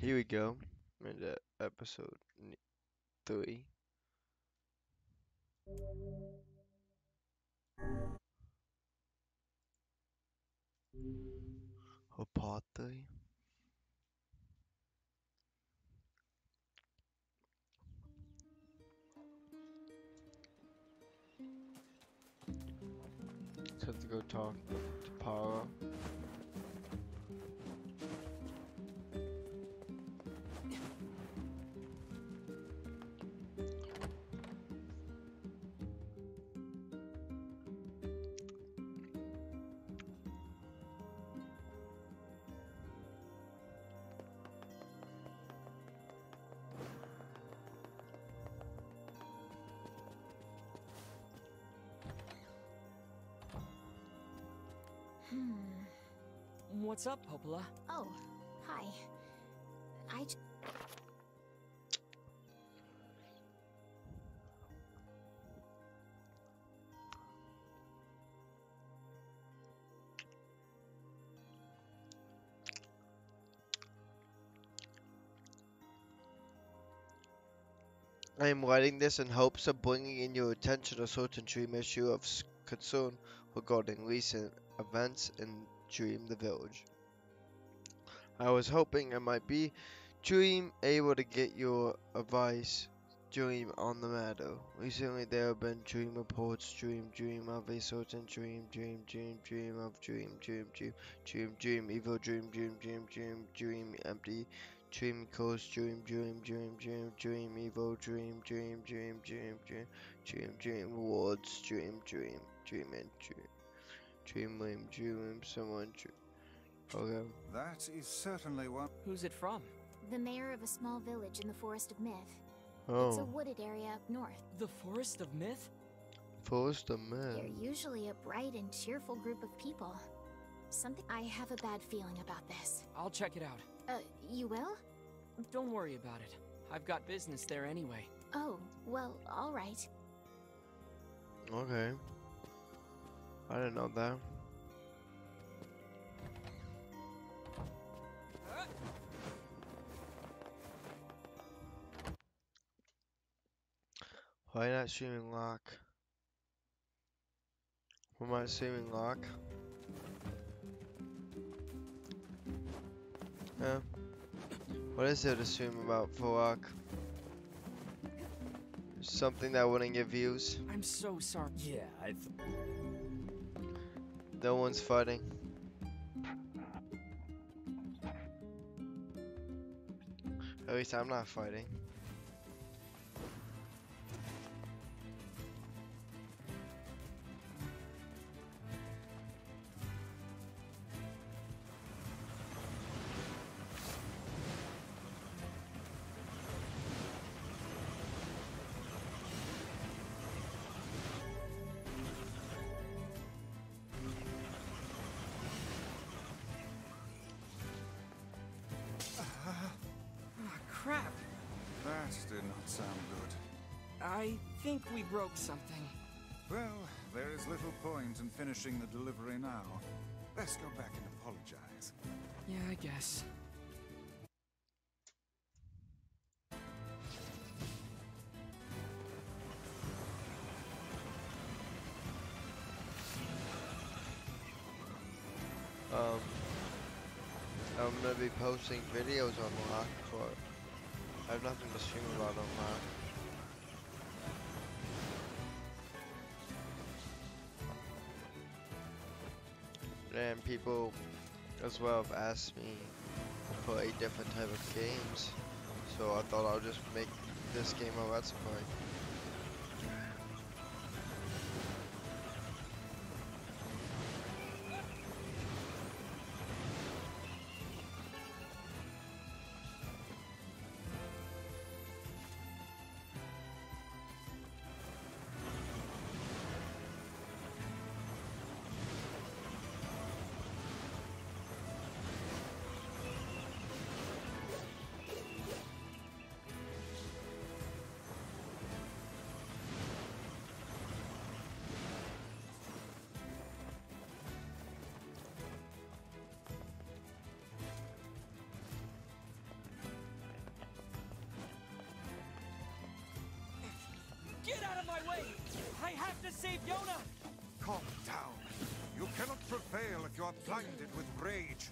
Here we go. Into episode three. Or part three. Have to go talk to Para. What's up, Popola? Oh, hi. I. j- I am writing this in hopes of bringing in your attention a certain Dream issue of concern regarding recent events in Dream the Village. I was hoping I might be Dream able to get your advice Dream on the matter. Recently there have been dream reports, dream, dream of a certain dream, dream, dream, dream of dream, dream, dream, dream, dream, evil dream, dream, dream, dream, dream, empty, Dream coast, dream, dream, dream, dream, dream, evil, dream, dream, dream, dream, dream, dream, dream, words, dream, dream, dream, and dream, dream, dream, dream, someone, dream. Okay. That is certainly one. Who's it from? The mayor of a small village in the Forest of Myth. Oh. It's a Oh, wooded area up north. The Forest of Myth? Forest of Myth. They're usually a bright and cheerful group of people. Something. I have a bad feeling about this. I'll check it out. Uh, you will? Don't worry about it. I've got business there anyway. Oh, well, alright. Okay. I didn't know that. Why not streaming lock? Why not streaming lock? Yeah. What is there to stream about for lock? Something that wouldn't get views. I'm so sorry. Yeah, I th- No one's fighting. At least I'm not fighting. Broke something. Well, there is little point in finishing the delivery now. Let's go back and apologize. Yeah, I guess. Um, I'm gonna be posting videos on Lock, but I have nothing to stream about on Lock. People as well have asked me to play different type of games, so I thought I'll just make this game a let's play. my way! I have to save Yonah! Calm down. You cannot prevail if you are blinded with rage.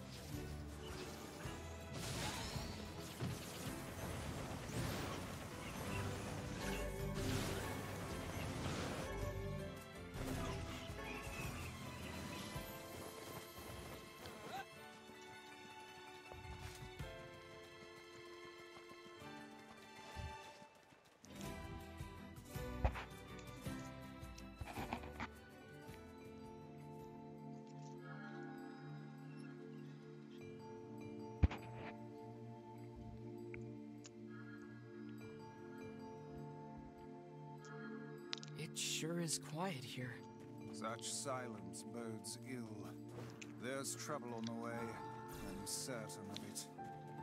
Sure is quiet here. Such silence bodes ill. There's trouble on the way. I'm certain of it.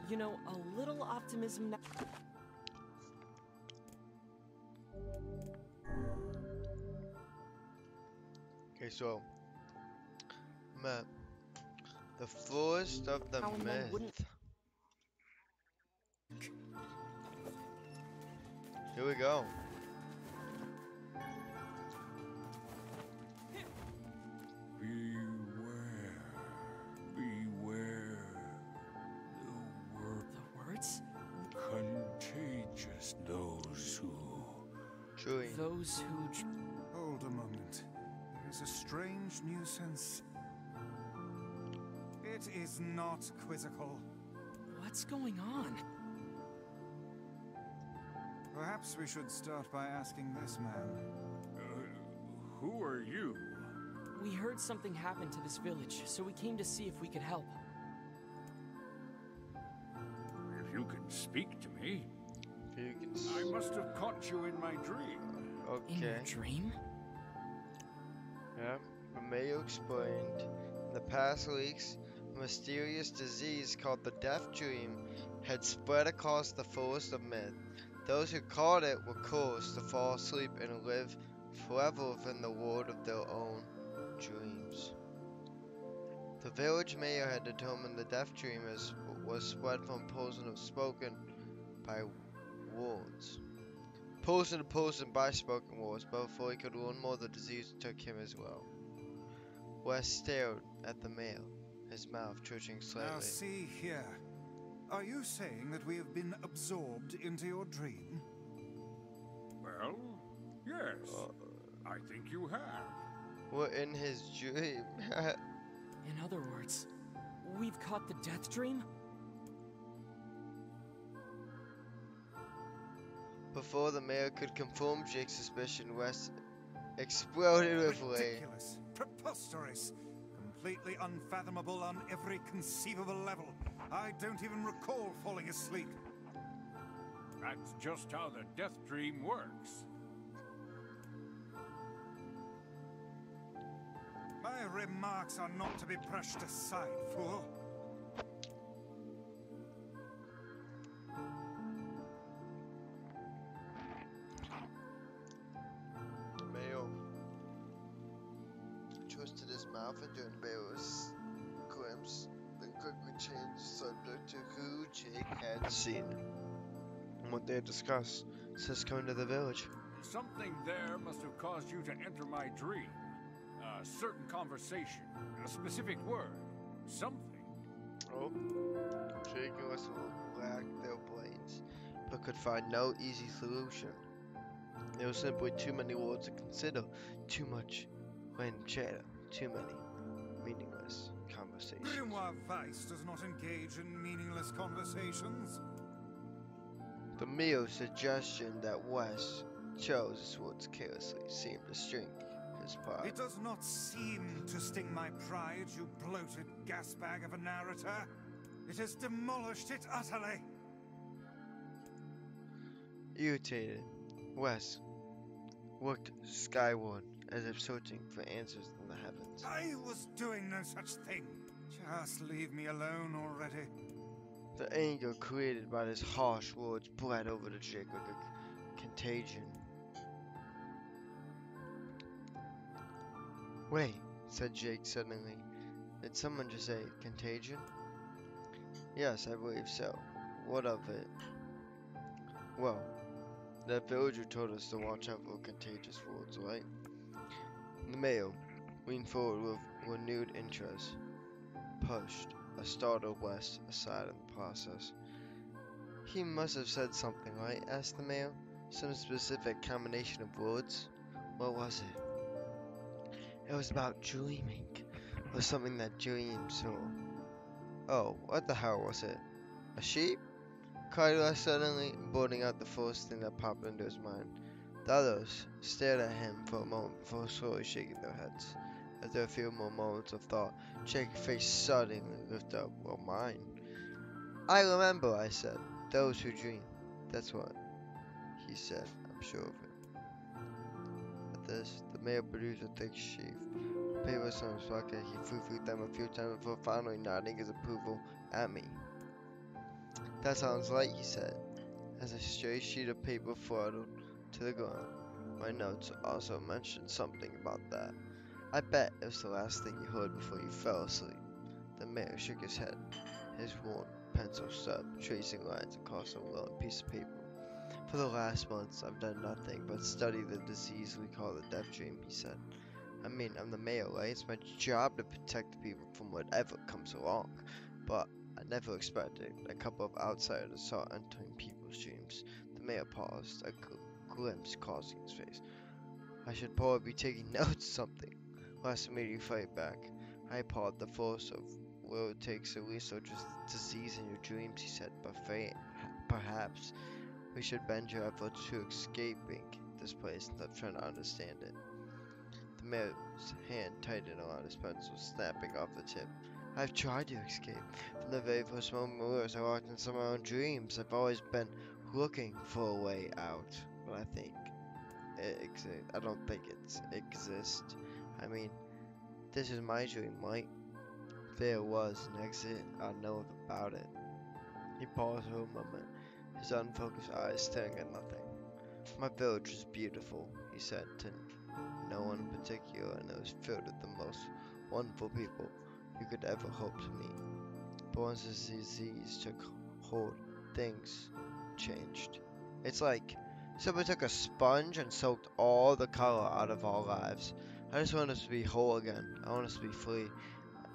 You know, a little optimism now. Okay, so map. The forest of the How myth. Perhaps we should start by asking this man. uh, who are you? We heard something happened to this village, so we came to see if we could help. If you can speak to me, You can I s- must have caught you in my dream. In your Okay. dream? Yeah. Romeo explained. In the past weeks, a mysterious disease called the Death Dream had spread across the forest of myth. Those who caught it were cursed to fall asleep and live forever within the world of their own dreams. The village mayor had determined the Death Dream was spread from person to spoken by words. Person to person by spoken words, but before he could learn more, the disease took him as well. West stared at the mayor, his mouth twitching slightly. Now, see here. Are you saying that we have been absorbed into your dream? Well, yes. Uh, I think you have. We're in his dream. In other words, we've caught the death dream? Before the mayor could confirm Jake's suspicion, West exploded with rage. Ridiculous. Preposterous. Completely unfathomable on every conceivable level. I don't even recall falling asleep. That's just how the death dream works. My remarks are not to be brushed aside, fool. Mayo twisted his mouth into embarrassed glimpse, then quickly changed the subject to who Jake had seen and what they had discussed since coming to the village. Something there must have caused you to enter my dream. A certain conversation, a specific word, something. Oh, Jake and West racked their brains, but could find no easy solution. There were simply too many words to consider, too much random chatter, too many meaningless conversations. Grimoire Weiss does not engage in meaningless conversations. The mere suggestion that West chose his words carelessly seemed to sting his pride. It does not seem to sting my pride, you bloated gasbag of a narrator. It has demolished it utterly. Irritated, West looked skyward as if searching for answers in the heavens. I was doing no such thing. Just leave me alone already. The anger created by his harsh words bled over to Jake like a contagion. Wait, said Jake suddenly. Did someone just say contagion? Yes, I believe so. What of it? Well, That villager told us to watch out for contagious words, right? The male leaned forward with renewed interest, pushed a startled West aside in the process. He must have said something, right? asked the male. Some specific combination of words? What was it? It was about dreaming, or something that dreams, or. Oh, what the hell was it? A sheep? Les suddenly, blurting out the first thing that popped into his mind. The others stared at him for a moment before slowly shaking their heads. After a few more moments of thought, Jake's face suddenly lifted up. Well, mine. I remember, I said. Those who dream. That's what he said. I'm sure of it. At this, the mayor produced a thick sheaf. Paper on his pocket. He flew them a few times before finally nodding his approval at me. That sounds right, he said, as a straight sheet of paper fluttered to the ground. My notes also mentioned something about that. I bet it was the last thing you heard before you fell asleep. The mayor shook his head, his worn pencil stub tracing lines across a worn piece of paper. For the last months, I've done nothing but study the disease we call the death dream, he said. I mean, I'm the mayor, right? It's my job to protect the people from whatever comes along. But I never expected a couple of outsiders saw entering people's dreams. The mayor paused, a gl- glimpse crossing his face. I should probably be taking notes or something. Last immediately fight back. I applaud the force of will takes to research this disease in your dreams, he said, but fa- perhaps we should bend your efforts to escaping this place instead of trying to understand it. The mayor's hand tightened around his pencil, snapping off the tip. I've tried to escape. From the very first moment I walked in some of my own dreams. I've always been looking for a way out, but I think it exists. I don't think it exist. I mean, this is my dream? If there was an exit, I'd know about it. He paused for a moment, his unfocused eyes staring at nothing. My village is beautiful, he said to no one in particular, and it was filled with the most wonderful people you could ever hope to meet. But once this disease took hold, things changed. It's like someone took a sponge and soaked all the color out of our lives. I just want us to be whole again. I want us to be free.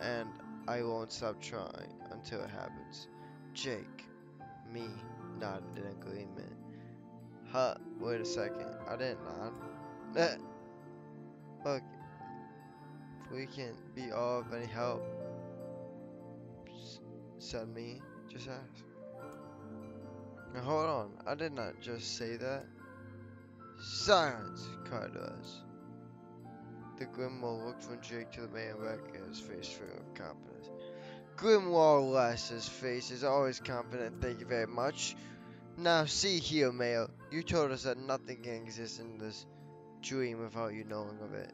And I won't stop trying until it happens. Jake, me, nodded in agreement. Huh, wait a second. I didn't nod. Eh. Look, if we can be of any help, said me, just ask. Now hold on, I did not just say that. Silence, cried us. The Grimoire looked from Jake to the man back at his face full of confidence. Grimoire His face is always confident, thank you very much. Now see here, Mayo, you told us that nothing can exist in this dream without you knowing of it.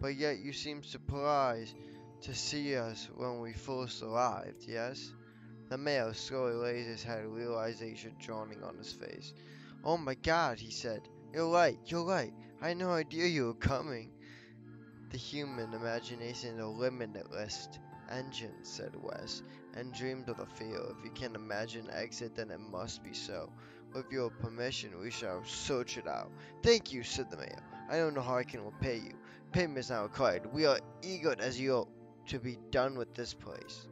But yet you seem surprised to see us when we first arrived, yes? The male slowly raised his head, realization dawning on his face. Oh my god, he said. You're right, you're right. I had no idea you were coming. The human imagination is a limitless engine, said Wes, and dreamed of the field. If you can imagine exit, then it must be so. With your permission, we shall search it out. Thank you, said the mayor. I don't know how I can repay you. Payment is not required. We are eager as you are to be done with this place.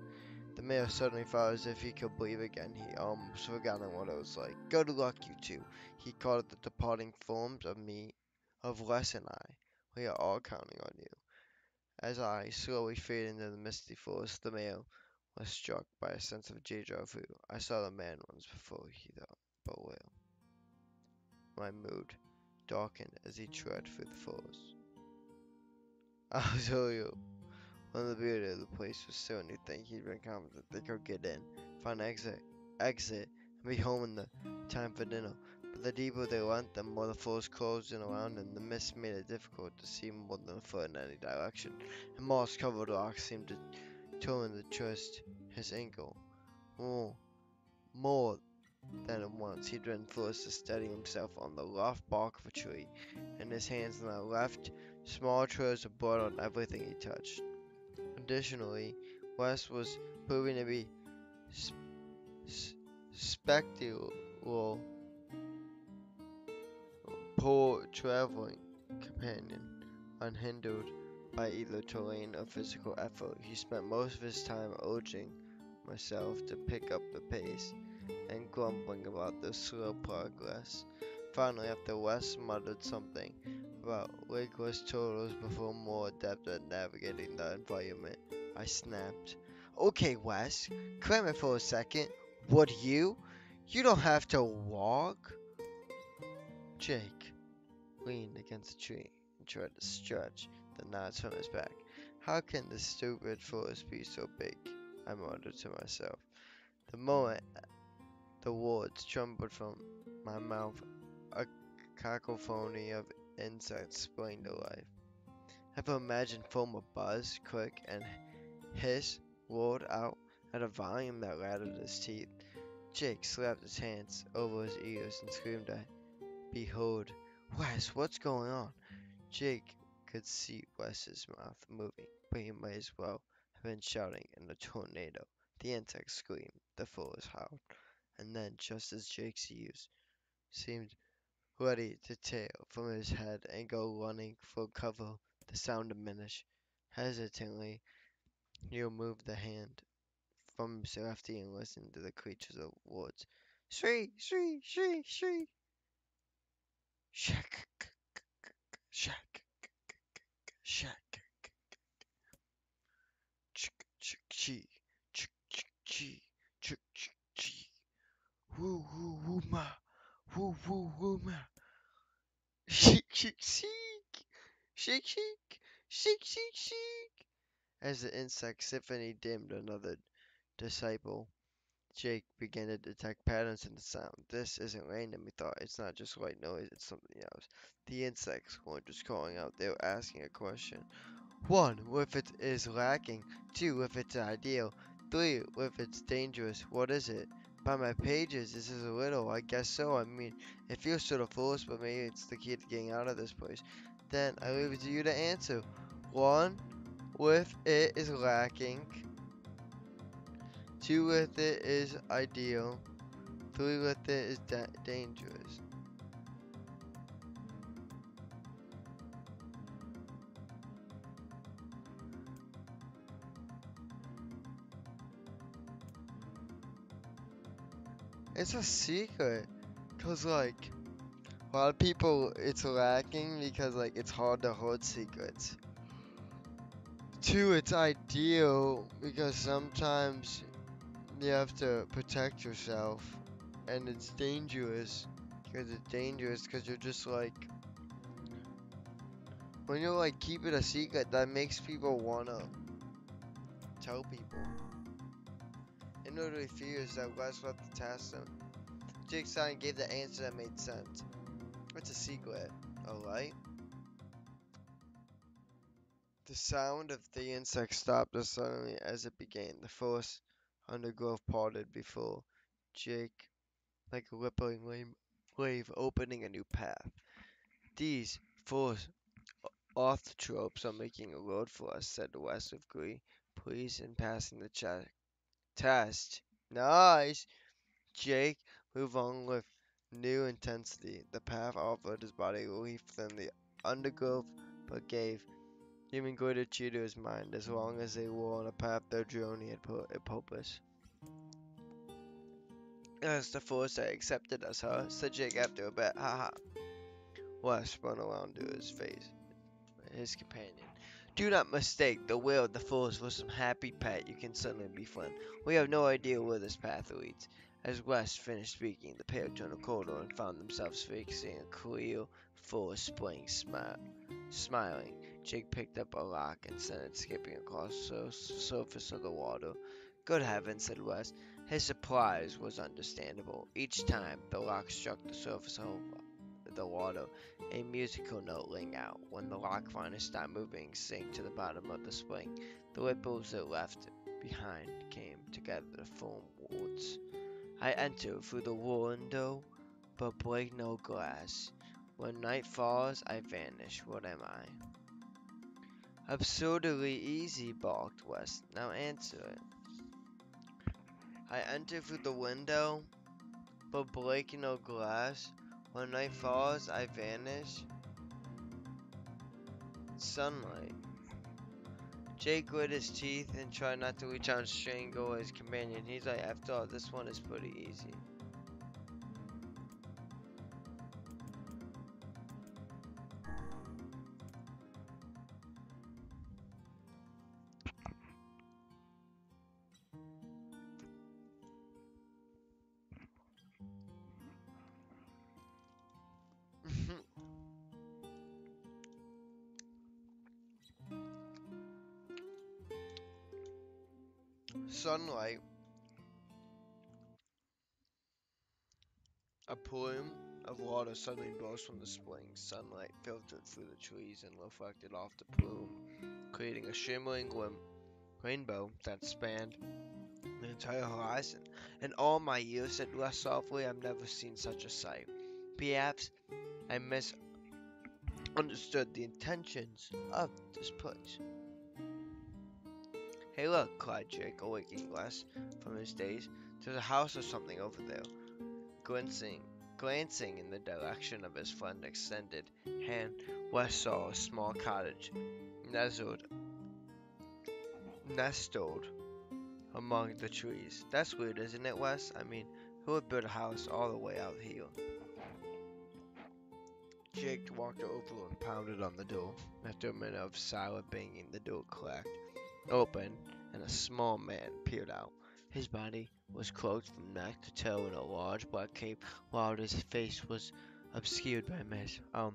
The mayor suddenly felt as if he could breathe again. He almost forgotten what it was like. Good luck, you two. He called the departing forms of me, of Les and I. We are all counting on you. As I slowly faded into the misty forest, the mayor was struck by a sense of deja vu. I saw the man once before, he thought, but well. My mood darkened as he tread through the forest. I'll tell you, of the beauty of the place was so new thing he'd been confident they could get in, find exit, exit, and be home in the time for dinner. The deeper they went, the more the forest closed in around, and the mist made it difficult to see more than a foot in any direction. And moss-covered rocks seemed to turn to twist his ankle. More, more than once, he'd been forced to steady himself on the rough bark of a tree, and his hands now left small trails of blood on everything he touched. Additionally, West was proving to be sp- poor traveling companion, unhindered by either terrain or physical effort. He spent most of his time urging myself to pick up the pace and grumbling about the slow progress. Finally, after Wes muttered something about legless turtles before more adept at navigating the environment, I snapped. Okay, Wes, come here for a second. Would you? You don't have to walk. Jake leaned against a tree and tried to stretch the knots from his back. How can this stupid forest be so big? I muttered to myself. The moment the words trembled from my mouth, a cacophony of insects sprang to life. Ever imagined foam of buzz, click, and hiss roared out at a volume that rattled his teeth? Jake slapped his hands over his ears and screamed at Behold, Wes, what's going on? Jake could see Wes's mouth moving, but he might as well have been shouting in a tornado. The insect screamed, the forest howled, and then, just as Jake's ears seemed ready to tear from his head and go running for cover, the sound diminished. Hesitantly, he removed the hand from ear and listened to the creatures of the woods. Shriek, shriek, shriek, shriek. Shack, shack, shack. Chick, chick, chee, chick, chick, chee, chick, chick, chee. Woo, woo, woo, ma, woo, woo, woo, ma. Shake, shake, shake, shake, shake, shake, shake, shake. As the insect symphony dimmed another disciple, Jake began to detect patterns in the sound. This isn't random, he thought. It's not just white noise, it's something else. The insects weren't just calling out, they were asking a question. One, if it is lacking. Two, if it's ideal. Three, if it's dangerous. What is it? By my pages, this is a riddle. I guess so. I mean, it feels sort of foolish, but maybe it's the key to getting out of this place. Then I leave it to you to answer. One, if it is lacking. Two with it is ideal. Three with it is da dangerous. It's a secret. Cause like, a lot of people, it's lacking because like, it's hard to hold secrets. Two, it's ideal because sometimes you have to protect yourself. And it's dangerous because it's dangerous because you're just like, when you're like keeping a secret, that makes people wanna tell people. In order to fears that Wes left the task them. Jake gave the answer that made sense. It's a secret, alright? The sound of the insect stopped as suddenly as it began. The forest undergrowth parted before Jake, like a rippling wave, opening a new path. These forest orthotropes are making a road for us, said West with glee. Please, in passing the. Test. Nice. Jake move on with new intensity. The path offered his body relief from the undergrowth, but gave even greater cheer to his mind as long as they were on a path their journey had put a purpose. That's the force that accepted us, huh? said Jake after a bit. Ha ha. Wes spun around to his face, his companion. Do not mistake the will of the force for some happy pet you can suddenly befriend. We have no idea where this path leads. As Wes finished speaking, the pair turned a corridor and found themselves facing a clear, full spring smile. Smiling, Jake picked up a rock and sent it skipping across the surface of the water. Good heavens, said Wes. His surprise was understandable. Each time the rock struck the surface of the water, a musical note rang out. When the rock finally stopped moving, sank to the bottom of the spring. The ripples it left behind came together to form words. I enter through the window, but break no glass. When night falls, I vanish. What am I? Absurdly easy, balked West. Now answer it. I enter through the window, but break no glass. When night falls, I vanish. Sunlight. Jake grit his teeth and tried not to reach out and strangle his companion. He's like, after all, this one is pretty easy. Water suddenly burst from the spring. Sunlight filtered through the trees and reflected off the plume, creating a shimmering rainbow that spanned the entire horizon. In all my years, said Les softly, I've never seen such a sight. Perhaps I misunderstood the intentions of this place. Hey look, cried Jake, awaking Les from his daze. There's a house or something over there. Glancing, glancing in the direction of his friend extended hand, Wes saw a small cottage, nestled, nestled among the trees. That's weird, isn't it, Wes? I mean, who would build a house all the way out here? Jake walked over and pounded on the door. After a minute of silent banging, the door cracked open, and a small man peered out. His body was cloaked from neck to toe in a large black cape, while his face was obscured by mist. Um,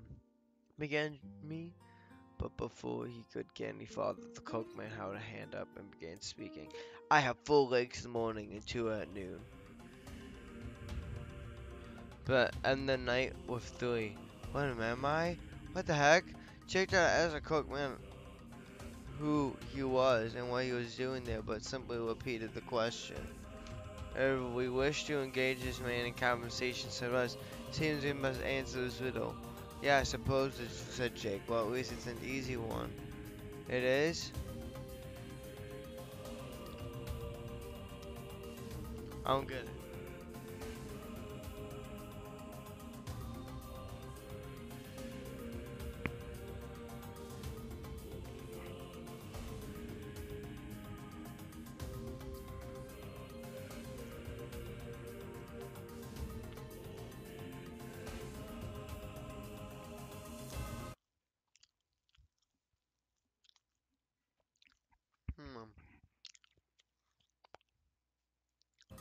began me, but before he could get any farther, the cloaked man held a hand up and began speaking. I have four legs in the morning and two at noon. But and the night with three. What am I? What the heck? Check that as a cloaked man who he was and what he was doing there, but simply repeated the question. If we wish to engage this man in conversation, said Russ, seems we must answer this riddle. Yeah, I suppose it, said Jake. Well, at least it's an easy one. It is? I don't get it.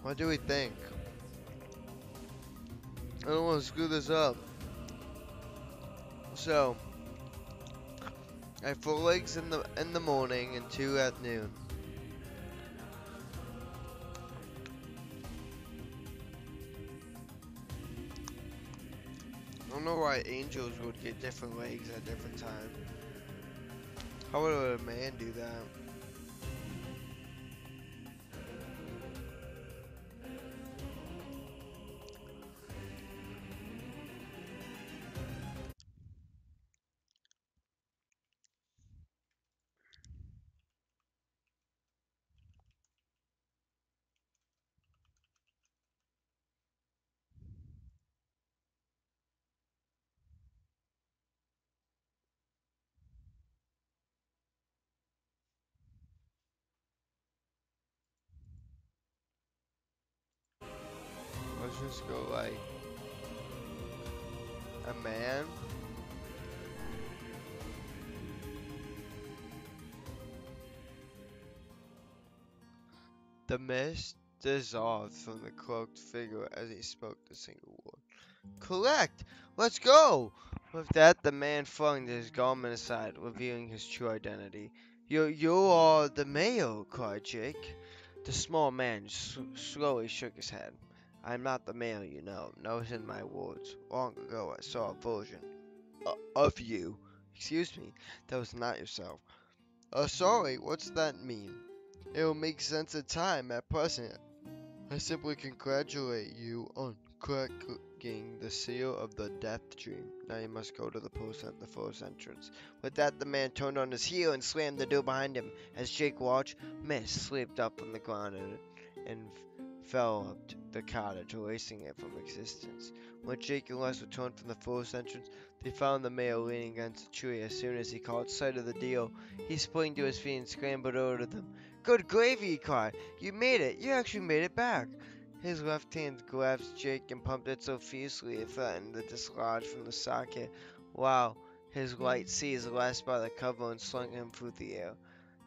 What do we think? I don't want to screw this up. So, I have four legs in the in the morning and two at noon. I don't know why angels would get different legs at different times. How would a man do that? Just go like a man. The mist dissolved from the cloaked figure as he spoke the single word. Correct! Let's go! With that, the man flung his garment aside, revealing his true identity. You, you are the mayor, cried Jake. The small man slowly shook his head. I'm not the male, you know. Knows in my words. Long ago, I saw a version uh, of you. Excuse me, that was not yourself. Uh, sorry, what's that mean? It will make sense in time. At present, I simply congratulate you on cracking the seal of the death dream. Now you must go to the post at the first entrance. With that, the man turned on his heel and slammed the door behind him. As Jake watched, mist slipped up from the ground and, and enveloped the cottage, erasing it from existence. When Jake and Les returned from the forest entrance, they found the mayor leaning against a tree. As soon as he caught sight of the deal, he sprang to his feet and scrambled over to them. Good gravy, he cried. You made it. You actually made it back. His left hand grasped Jake and pumped it so fiercely it threatened to dislodge from the socket. Wow, his light seized Les by the cover and slung him through the air.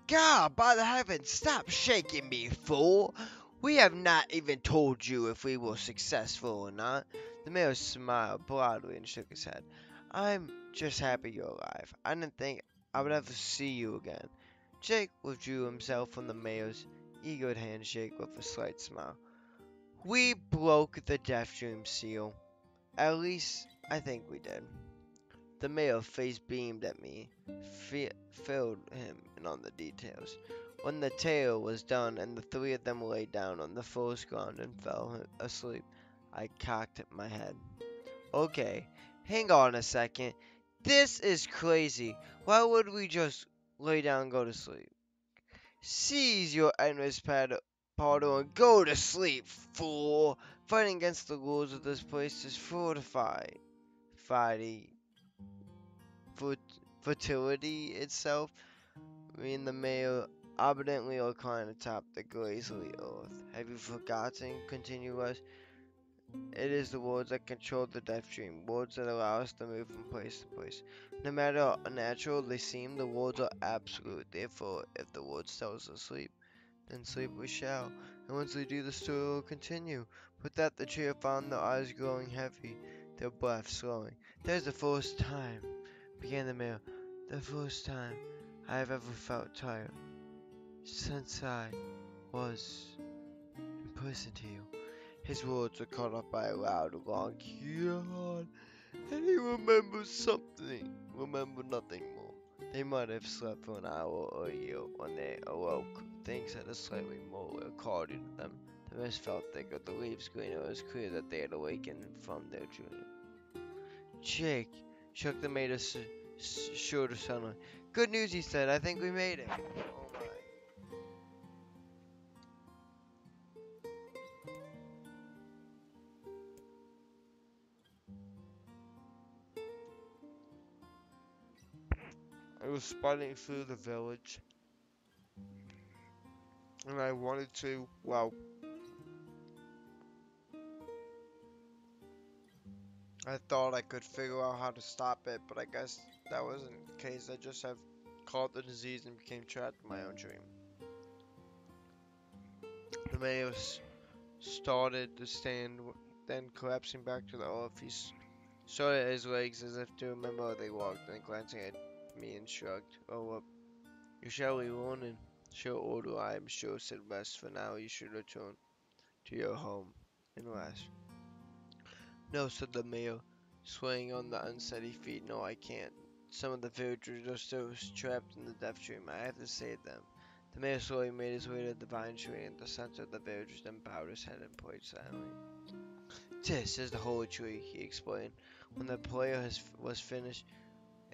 God, by the heavens, stop shaking me, fool! We have not even told you if we were successful or not. The mayor smiled broadly and shook his head. I'm just happy you're alive. I didn't think I would ever see you again. Jake withdrew himself from the mayor's eager handshake with a slight smile. We broke the Death Dream seal. At least, I think we did. The mayor face beamed at me, fi- filled him in on the details. When the tale was done and the three of them lay down on the forest ground and fell asleep, I cocked my head. Okay, hang on a second. This is crazy. Why would we just lay down and go to sleep? Seize your endless pad Pardo and go to sleep, fool! Fighting against the rules of this place is fortified. Fighting. fertility itself. Me and the mayor obediently reclined atop the glacially earth. Have you forgotten? Continue us. It is the words that control the death dream, words that allow us to move from place to place. No matter how unnatural they seem, the words are absolute. Therefore, if the words tell us to sleep, then sleep we shall, and once we do the story will continue. With that the trio found their eyes growing heavy, their breath slowing. There's the first time, began the mayor, the first time I have ever felt tired, since I was imprisoned here. His words were cut off by a loud, long yawn, and he remembered something, remembered nothing more. They might have slept for an hour or a year when they awoke. Things had a slightly more according to them. The mist felt thicker, the leaves greener. It was clear that they had awakened from their dream. Jake shook the mater's shoulder suddenly. Good news, he said. I think we made it. Was spotting through the village and I wanted to, well, I thought I could figure out how to stop it, but I guess that wasn't the case. I just have caught the disease and became trapped in my own dream. The mayor started to stand, then collapsing back to the earth. He started his legs as if to remember how they walked, then glancing at me and shrugged. Oh, uh, you shall be warning. Sure, order I am sure, said West. For now, you should return to your home in West. No, said the mayor, swaying on the unsteady feet. No, I can't. Some of the villagers are still trapped in the death dream. I have to save them. The mayor slowly made his way to the vine tree in the center of the village, then bowed his head and prayed silently. This is the holy tree, he explained. When the prayer has, was finished,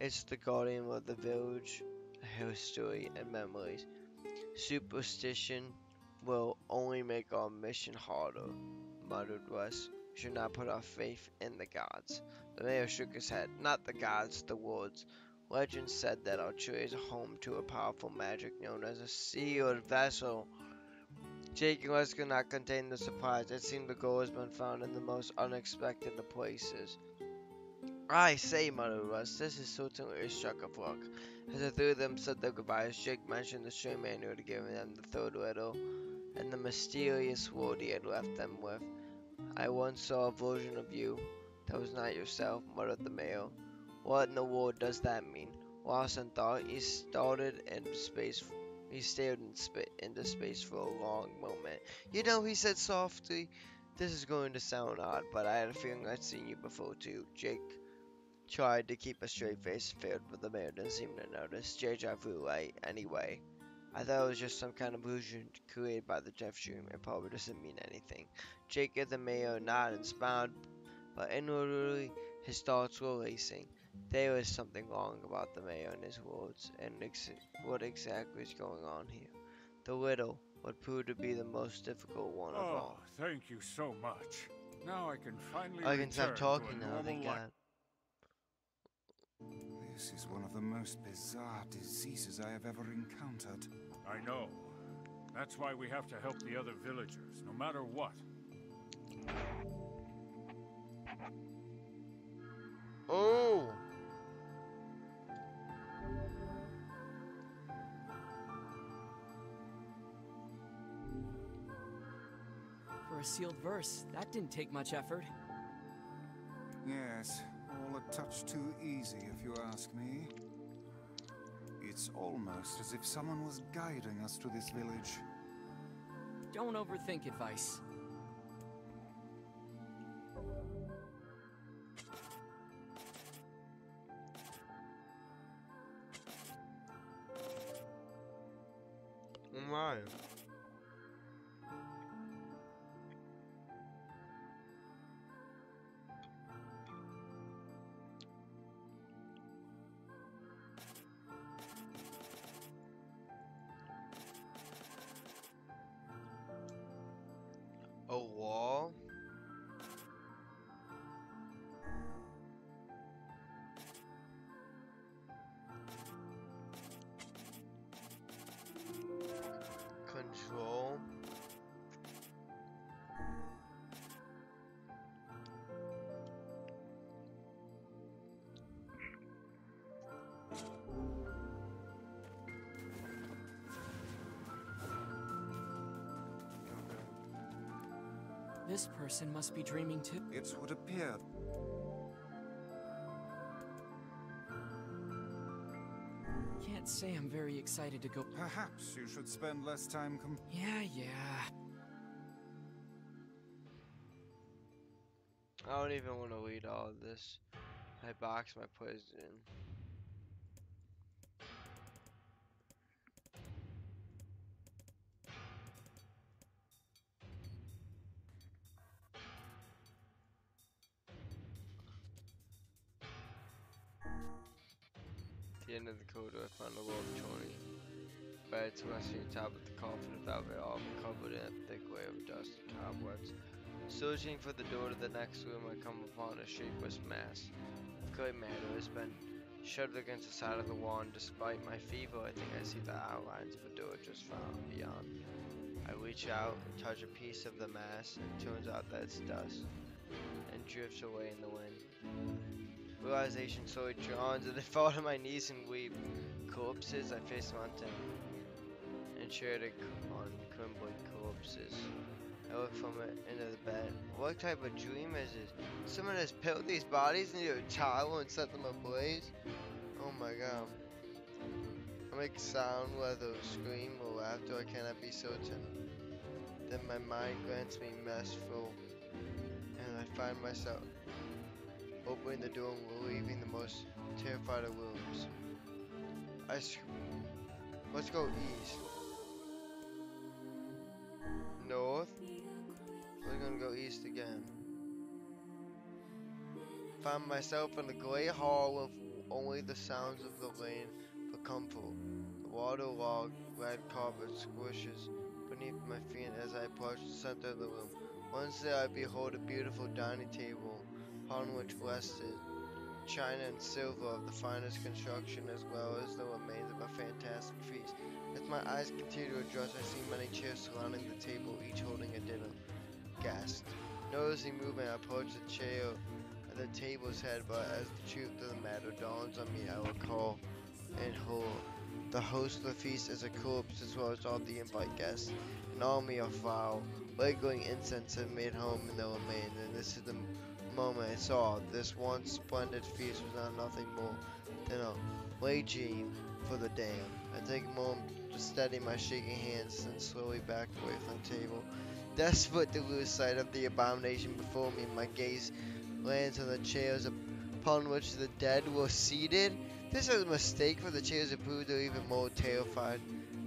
it's the guardian of the village, history, and memories. Superstition will only make our mission harder, muttered Wes. We should not put our faith in the gods. The mayor shook his head. Not the gods, the woods. Legend said that our tree is home to a powerful magic known as a sealed vessel. Jake and Wes could not contain the surprise. It seemed the gold has been found in the most unexpected of places. I say, muttered Russ, this is certainly a shock of luck. As the three of them said their goodbyes, Jake mentioned the stray man who had given them the third riddle, and the mysterious word he had left them with. I once saw a version of you that was not yourself, muttered the mayor. What in the world does that mean? In thought, he started in space. He stared in spa into space for a long moment. You know, he said softly, this is going to sound odd, but I had a feeling I'd seen you before too. Jake tried to keep a straight mm. face failed, but the mayor didn't seem to notice. Deja vu, right? Anyway, I thought it was just some kind of illusion created by the Death Dream. It probably doesn't mean anything. Jake gave the mayor nodded and smiled, but inwardly his thoughts were racing. There was something wrong about the mayor and his words, and ex what exactly is going on here. The riddle, would prove to be the most difficult one of Oh, all. thank you so much. Now I can finally I can stop talking now, thank. God. This is one of the most bizarre diseases I have ever encountered. I know. That's why we have to help the other villagers, no matter what. Oh! For a sealed verse, that didn't take much effort. Yes, all a touch too easy, if you ask me. It's almost as if someone was guiding us to this village. Don't overthink advice. This person must be dreaming too. It would appear Can't say I'm very excited to go. perhaps you should spend less time com- Yeah, yeah. I don't even want to read all of this. I box my poison. Corridor, I found a roll of Tony. Buried to rest on top of the coffin without it all covered in a thick layer of dust and cobwebs. Searching for the door to the next room, I come upon a shapeless mass. Of great matter has been shoved against the side of the wall, and despite my fever, I think I see the outlines of a door just found beyond. I reach out and touch a piece of the mass, and it turns out that it's dust, and drifts away in the wind. Realization slowly dawns, and I fall to my knees and weep. Corpses, I face mountain, and shared on crumbling corpses. I look from it into the bed. What type of dream is this? Someone has pilled these bodies into a towel and set them ablaze? Oh my god. I make sound, whether scream or laughter, I cannot be certain. Then my mind grants me restful, and I find myself opening the door and leaving the most terrified of rooms. I sc- Let's go east. North. We're gonna go east again. Found myself in a gray hall with only the sounds of the rain for comfort. The waterlogged red carpet squishes beneath my feet as I approach the center of the room. Once there, I behold a beautiful dining table upon which rested china and silver of the finest construction as well as the remains of a fantastic feast. As my eyes continue to adjust, I see many chairs surrounding the table, each holding a dinner. Gasped. Noticing movement, I approach the chair at the table's head, but as the truth of the matter dawns on me, I recall and horror. The host of the feast is a corpse as well as all the invite guests. An army of foul, lingering incense have made home in the remains, and this is the moment I saw this once splendid feast was now nothing more than a regime for the damned. I take a moment to steady my shaking hands, then slowly back away from the table. Desperate to lose sight of the abomination before me, my gaze lands on the chairs upon which the dead were seated. This is a mistake, for the chairs appear to even more terrified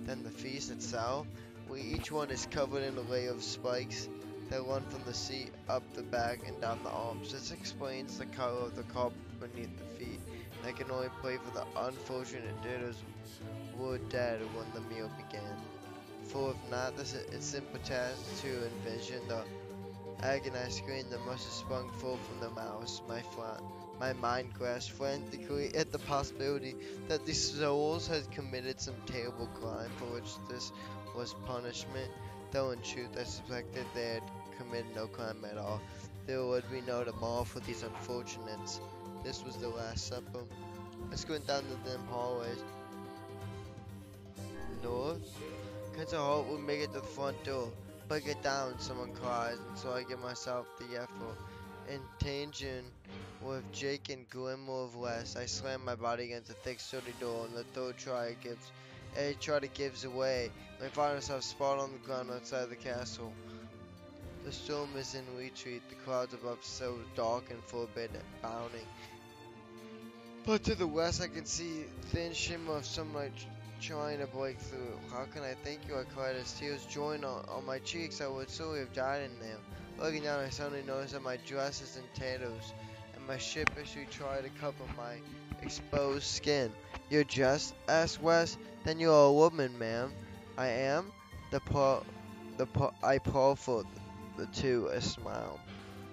than the feast itself. We each one is covered in a layer of spikes that run from the seat up the back and down the arms. This explains the color of the carpet beneath the feet. I can only pray for the unfortunate dinners were dead when the meal began. For if not the s- its simple task to envision the agonized scream that must have sprung forth from the mouse. My fla- my mind grasped frantically at the possibility that these souls had committed some terrible crime for which this was punishment, though in truth I suspected they had committed no crime at all. There would be no tomorrow for these unfortunates. This was the Last Supper. I squint down the dim hallways. North? Cause I hope we make it to the front door. But get down, someone cries, and so I give myself the effort. In tension with Jake and Grimoire Weiss, I slam my body against the thick sturdy door, and the third try gives a try to gives away. We find ourselves sprawled on the ground outside the castle. The storm is in retreat, the clouds above so dark and forbidden, bounding. But to the west, I can see thin shimmer of sunlight trying to break through. How can I thank you? I cried as tears joined on, on my cheeks. I would surely have died in there. Looking down, I suddenly noticed that my dress is in tatters, and my sheepishly tried to cover my exposed skin. You're dressed? asked West. Then you're a woman, ma'am. I am? The po- the po- I proffered the two a smile.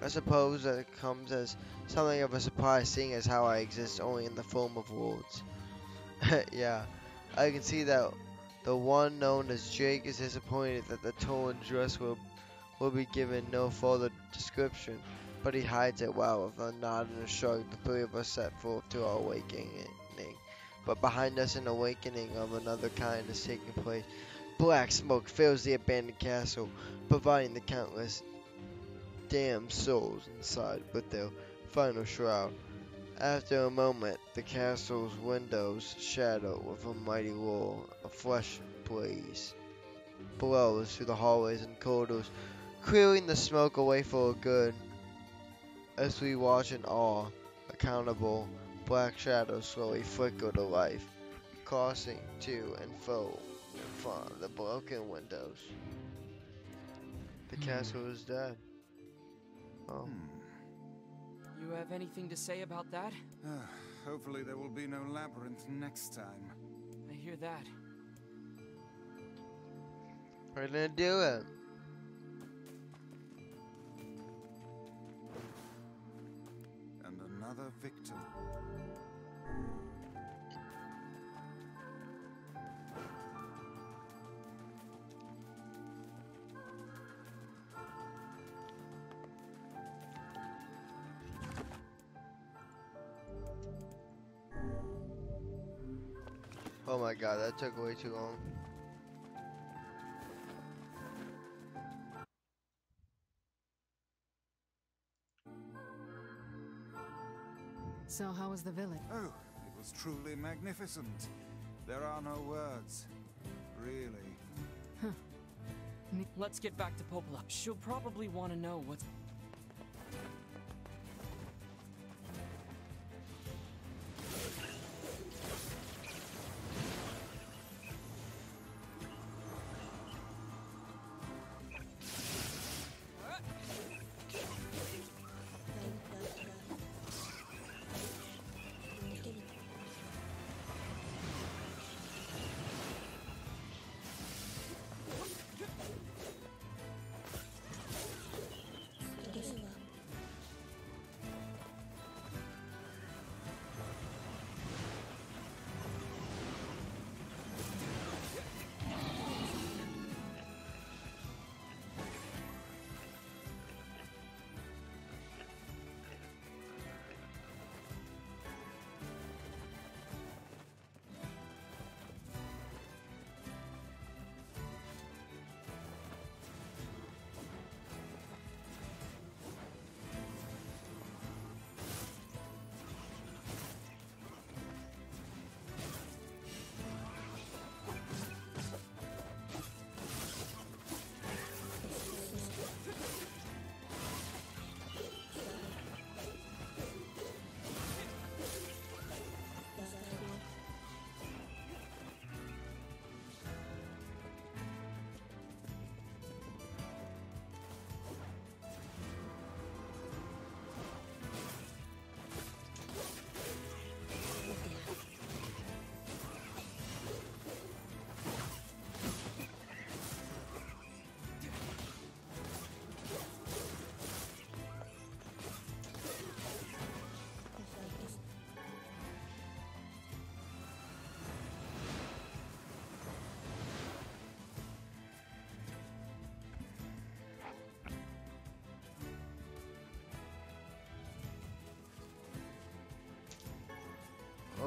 I suppose that it comes as something of a surprise seeing as how I exist only in the form of words. yeah, I can see that the one known as Jake is disappointed that the torn dress will will be given no further description, but he hides it well with a nod and a shrug. The three of us set forth to our awakening. But behind us an awakening of another kind is taking place. Black smoke fills the abandoned castle, providing the countless damned souls inside with their final shroud. After a moment, the castle's windows shadow with a mighty roar, a flesh blaze blows through the hallways and corridors, clearing the smoke away for good. As we watch in awe, accountable, black shadows slowly flicker to life, crossing to and fro in the broken windows. The castle is dead. Oh. You have anything to say about that? Ah, Hopefully there will be no labyrinth next time. I hear that. We're gonna do it. And another victim. Oh my god, that took way too long. So how was the village? Oh, it was truly magnificent. There are no words. Really. Huh. Let's get back to Popola. She'll probably want to know what's.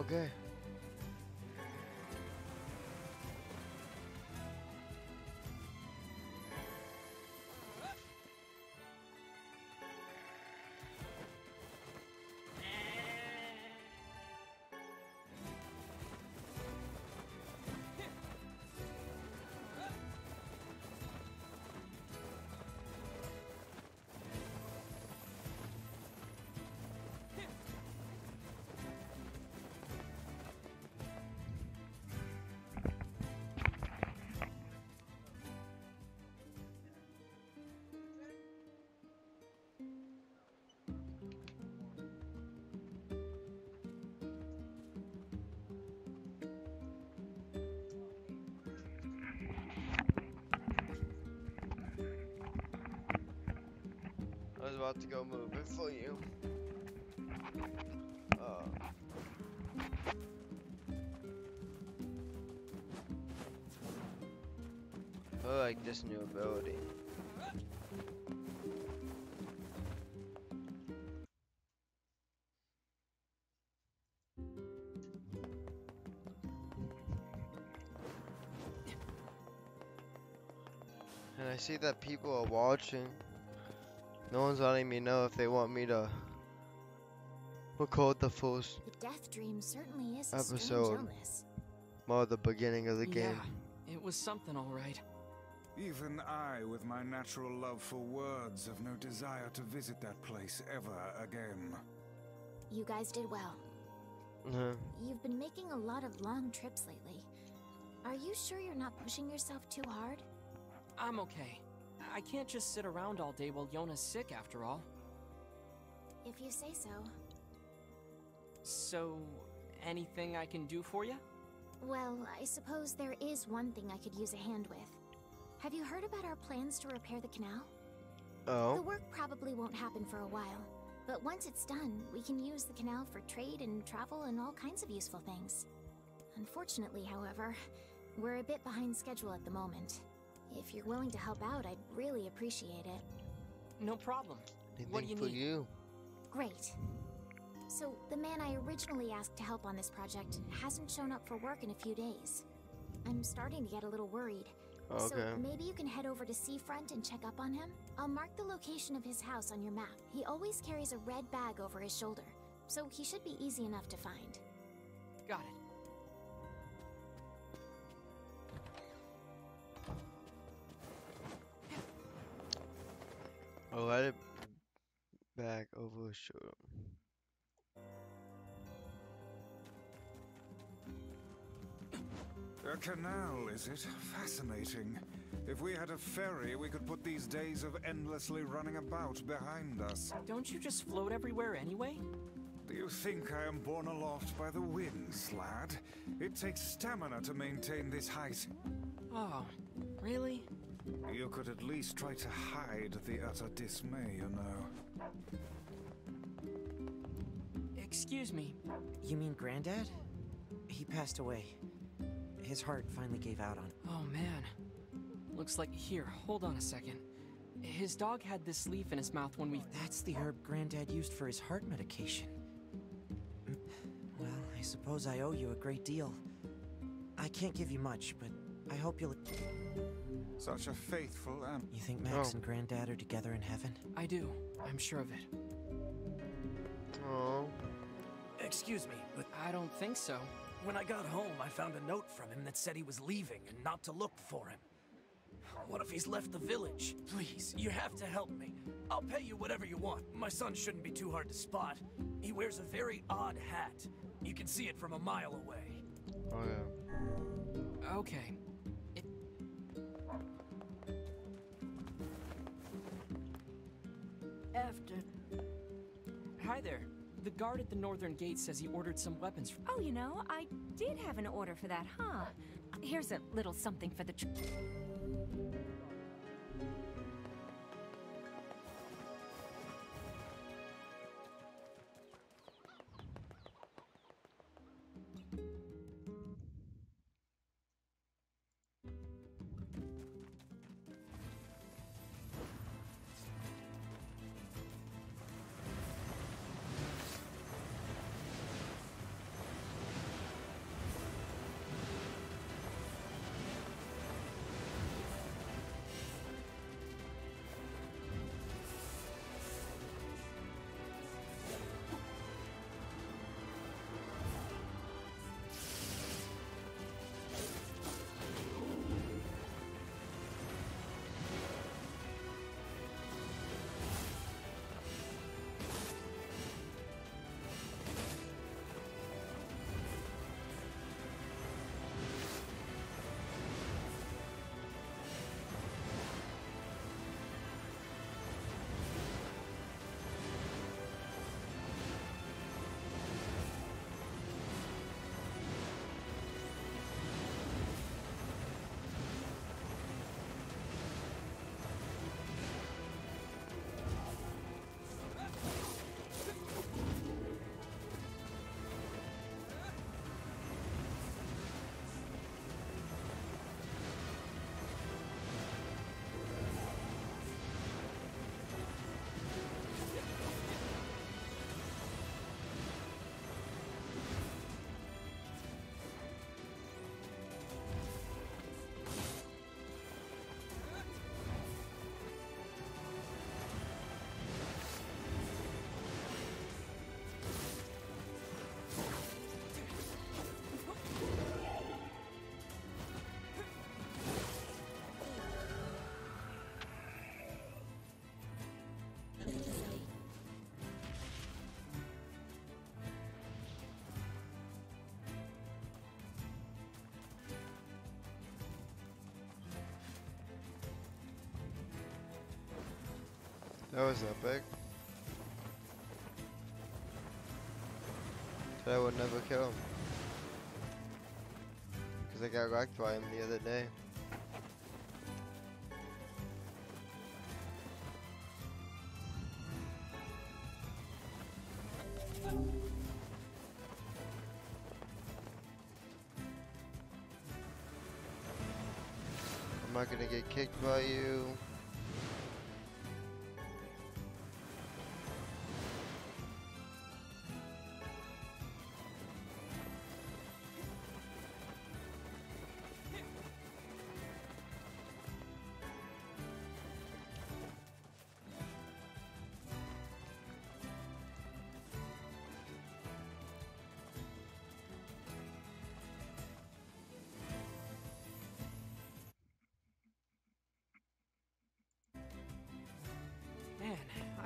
Okay. I was about to go move it for you. Uh, I like this new ability. And I see that people are watching. No one's letting me know if they want me to record the full s- The death dream certainly is a Episode. strange more the beginning of the game. Yeah, it was something all right. Even I, with my natural love for words, have no desire to visit that place ever again. You guys did well. Uh-huh. You've been making a lot of long trips lately. Are you sure you're not pushing yourself too hard? I'm okay. I can't just sit around all day while Yonah's sick, after all. If you say so. So, anything I can do for you? Well, I suppose there is one thing I could use a hand with. Have you heard about our plans to repair the canal? Oh. The work probably won't happen for a while, but once it's done, we can use the canal for trade and travel and all kinds of useful things. Unfortunately, however, we're a bit behind schedule at the moment. If you're willing to help out, I'd really appreciate it. No problem. anything what do you for need? you? Great. So, the man I originally asked to help on this project hasn't shown up for work in a few days. I'm starting to get a little worried. Oh, okay. So maybe you can head over to Seafront and check up on him? I'll mark the location of his house on your map. He always carries a red bag over his shoulder, so he should be easy enough to find. Got it. I'll let it back over his shoulder. A canal, is it? Fascinating. If we had a ferry, we could put these days of endlessly running about behind us. Don't you just float everywhere anyway? Do you think I am borne aloft by the winds, lad? It takes stamina to maintain this height. Oh, really? You could at least try to hide the utter dismay, you know. Excuse me. You mean Granddad? He passed away. His heart finally gave out on. Oh man. Looks like here, hold on a second. His dog had this leaf in his mouth when we. That's the herb Granddad used for his heart medication. Well, I suppose I owe you a great deal. I can't give you much, but I hope you'll. Such a faithful and You think Max Oh. and Granddad are together in heaven? I do. I'm sure of it. Oh, Excuse me, but I don't think so. when I got home, I found a note from him that said he was leaving and not to look for him. What if he's left the village? Please, you have to help me. I'll pay you whatever you want. My son shouldn't be too hard to spot. He wears a very odd hat. You can see it from a mile away. oh yeah. Okay. After. Hi there. The guard at the northern gate says he ordered some weapons. From... Oh, you know, I did have an order for that, huh? Here's a little something for the. That was epic. I would never kill him. Because I got wrecked by him the other day. I'm not gonna get kicked by you.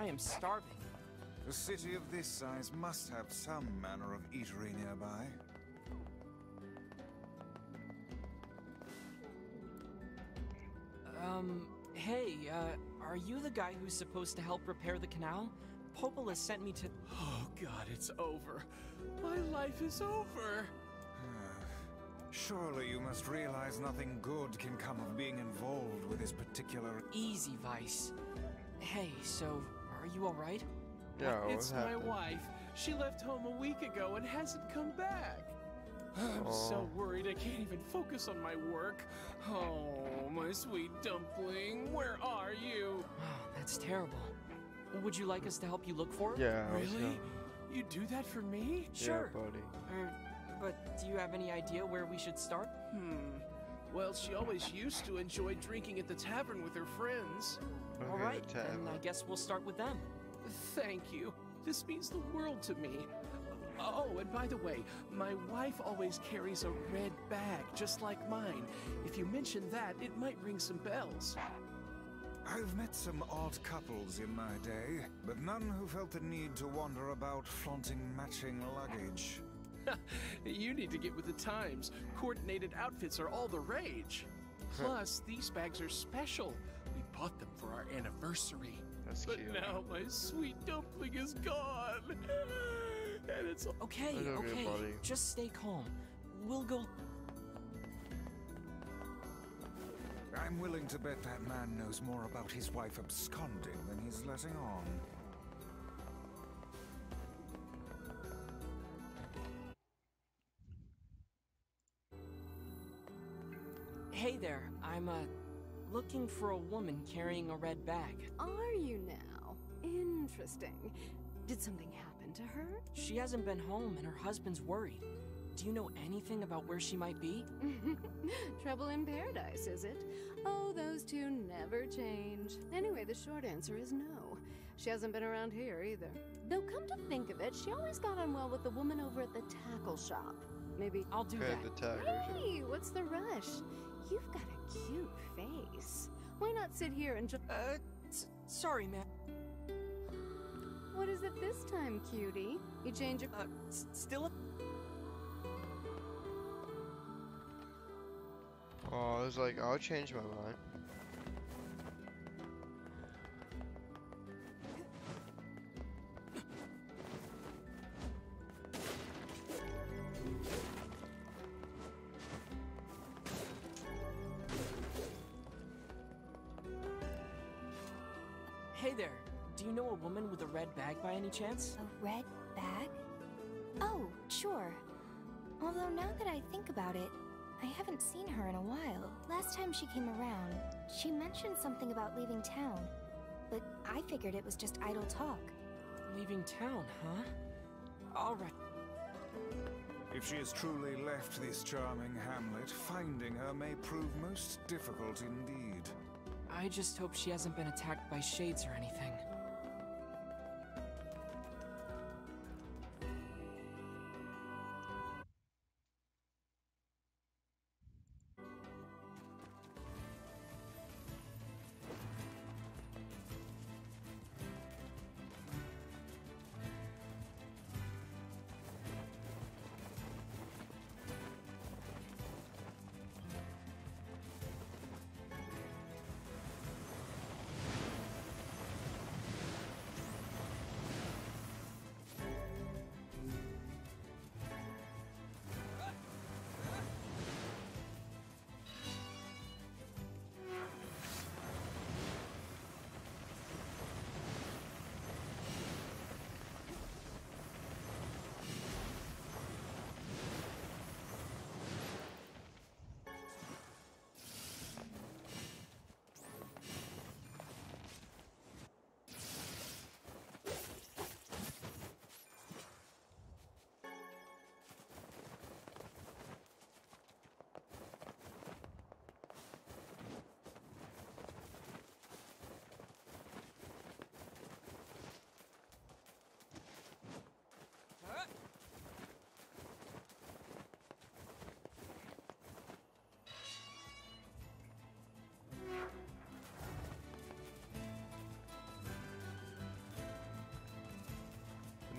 Am starving. A city of this size must have some manner of eatery nearby. Um, hey, uh, are you the guy who's supposed to help repair the canal? Popola sent me to. Oh god, it's over. My life is over. Surely you must realize nothing good can come of being involved with this particular... Easy, Weiss. Hey, so, are you alright? Yeah, what it's my wife. She left home a week ago and hasn't come back. I'm so worried I can't even focus on my work. Oh, my sweet dumpling, where are you? Oh, that's terrible. Would you like us to help you look for her? Yeah, I Really? You do that for me? Sure. Yeah, buddy. Er, but do you have any idea where we should start? Hmm. Well, she always used to enjoy drinking at the tavern with her friends. Okay, Alright, the then. I uh, guess we'll start with them. Thank you. This means the world to me. Oh, and by the way, my wife always carries a red bag, just like mine. If you mention that, it might ring some bells. I've met some odd couples in my day, but none who felt the need to wander about flaunting matching luggage. you need to get with the times. Coordinated outfits are all the rage. Plus, these bags are special. We bought them for our anniversary. That's But cute. now my sweet dumpling is gone. and it's Okay, I love okay. buddy. Just stay calm. We'll go. I'm willing to bet that man knows more about his wife absconding than he's letting on. Hey there, I'm, uh, looking for a woman carrying a red bag. Are you now? Interesting. Did something happen to her? She hasn't been home and her husband's worried. Do you know anything about where she might be? Trouble in paradise, is it? Oh, those two never change. Anyway, the short answer is no. She hasn't been around here either. Though, come to think of it, she always got on well with the woman over at the tackle shop. Maybe. I'll do Okay, that. the tackle shop. Hey, what's the rush? You've got a cute face. Why not sit here and just. Uh, sorry, man. What is it this time, cutie? You change your. Uh, s- still a- Oh, I was like, I'll change my mind. Red bag by any chance? A red bag? Oh, sure. Although now that I think about it, I haven't seen her in a while. Last time she came around, she mentioned something about leaving town. But I figured it was just idle talk. Leaving town, huh? Alright. If she has truly left this charming hamlet, finding her may prove most difficult indeed. I just hope she hasn't been attacked by shades or anything.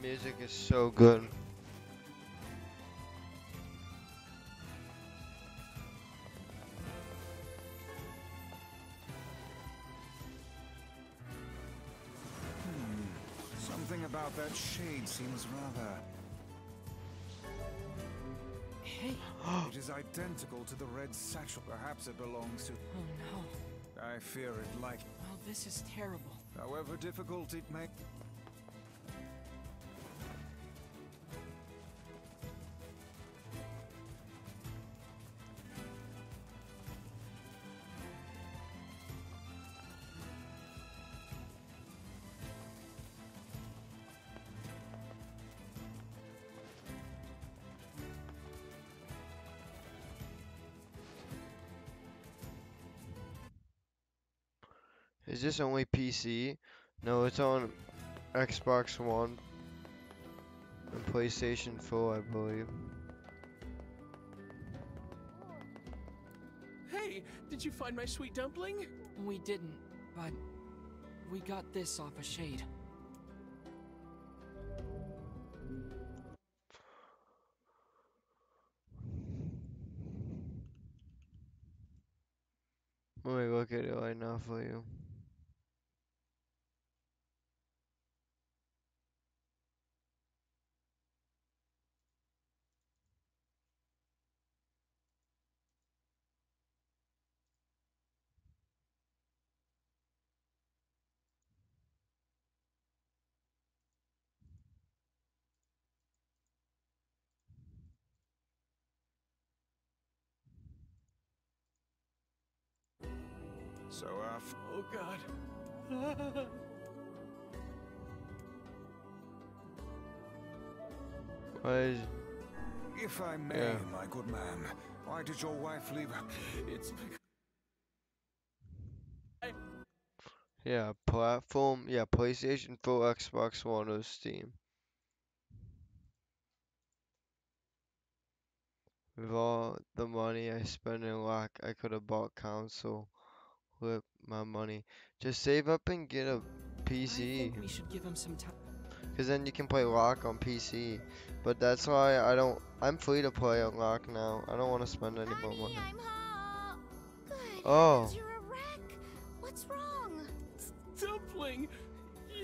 Music is so good. Hmm. Something about that shade seems rather... Hey. it is identical to the red satchel. Perhaps it belongs to... Oh no. I fear it like... Well, this is terrible. However difficult it may... Is this only PC? No, it's on Xbox One and PlayStation 4, I believe. Hey, did you find my sweet dumpling? We didn't, but we got this off a shade. So, uh... Oh god. Why is... If I may, Yeah. my good man, why did your wife leave... It's because... Yeah, platform. Yeah, PlayStation 4, Xbox One, or Steam. With all the money I spent in lock, I could have bought console with my money. Just save up and get a PC. think we should give him some time. Cause then you can play lock on PC. But that's why I don't. I'm free to play on lock now. I don't want to spend any more money. I'm. Good. Oh. You're a wreck. What's wrong? Dumpling,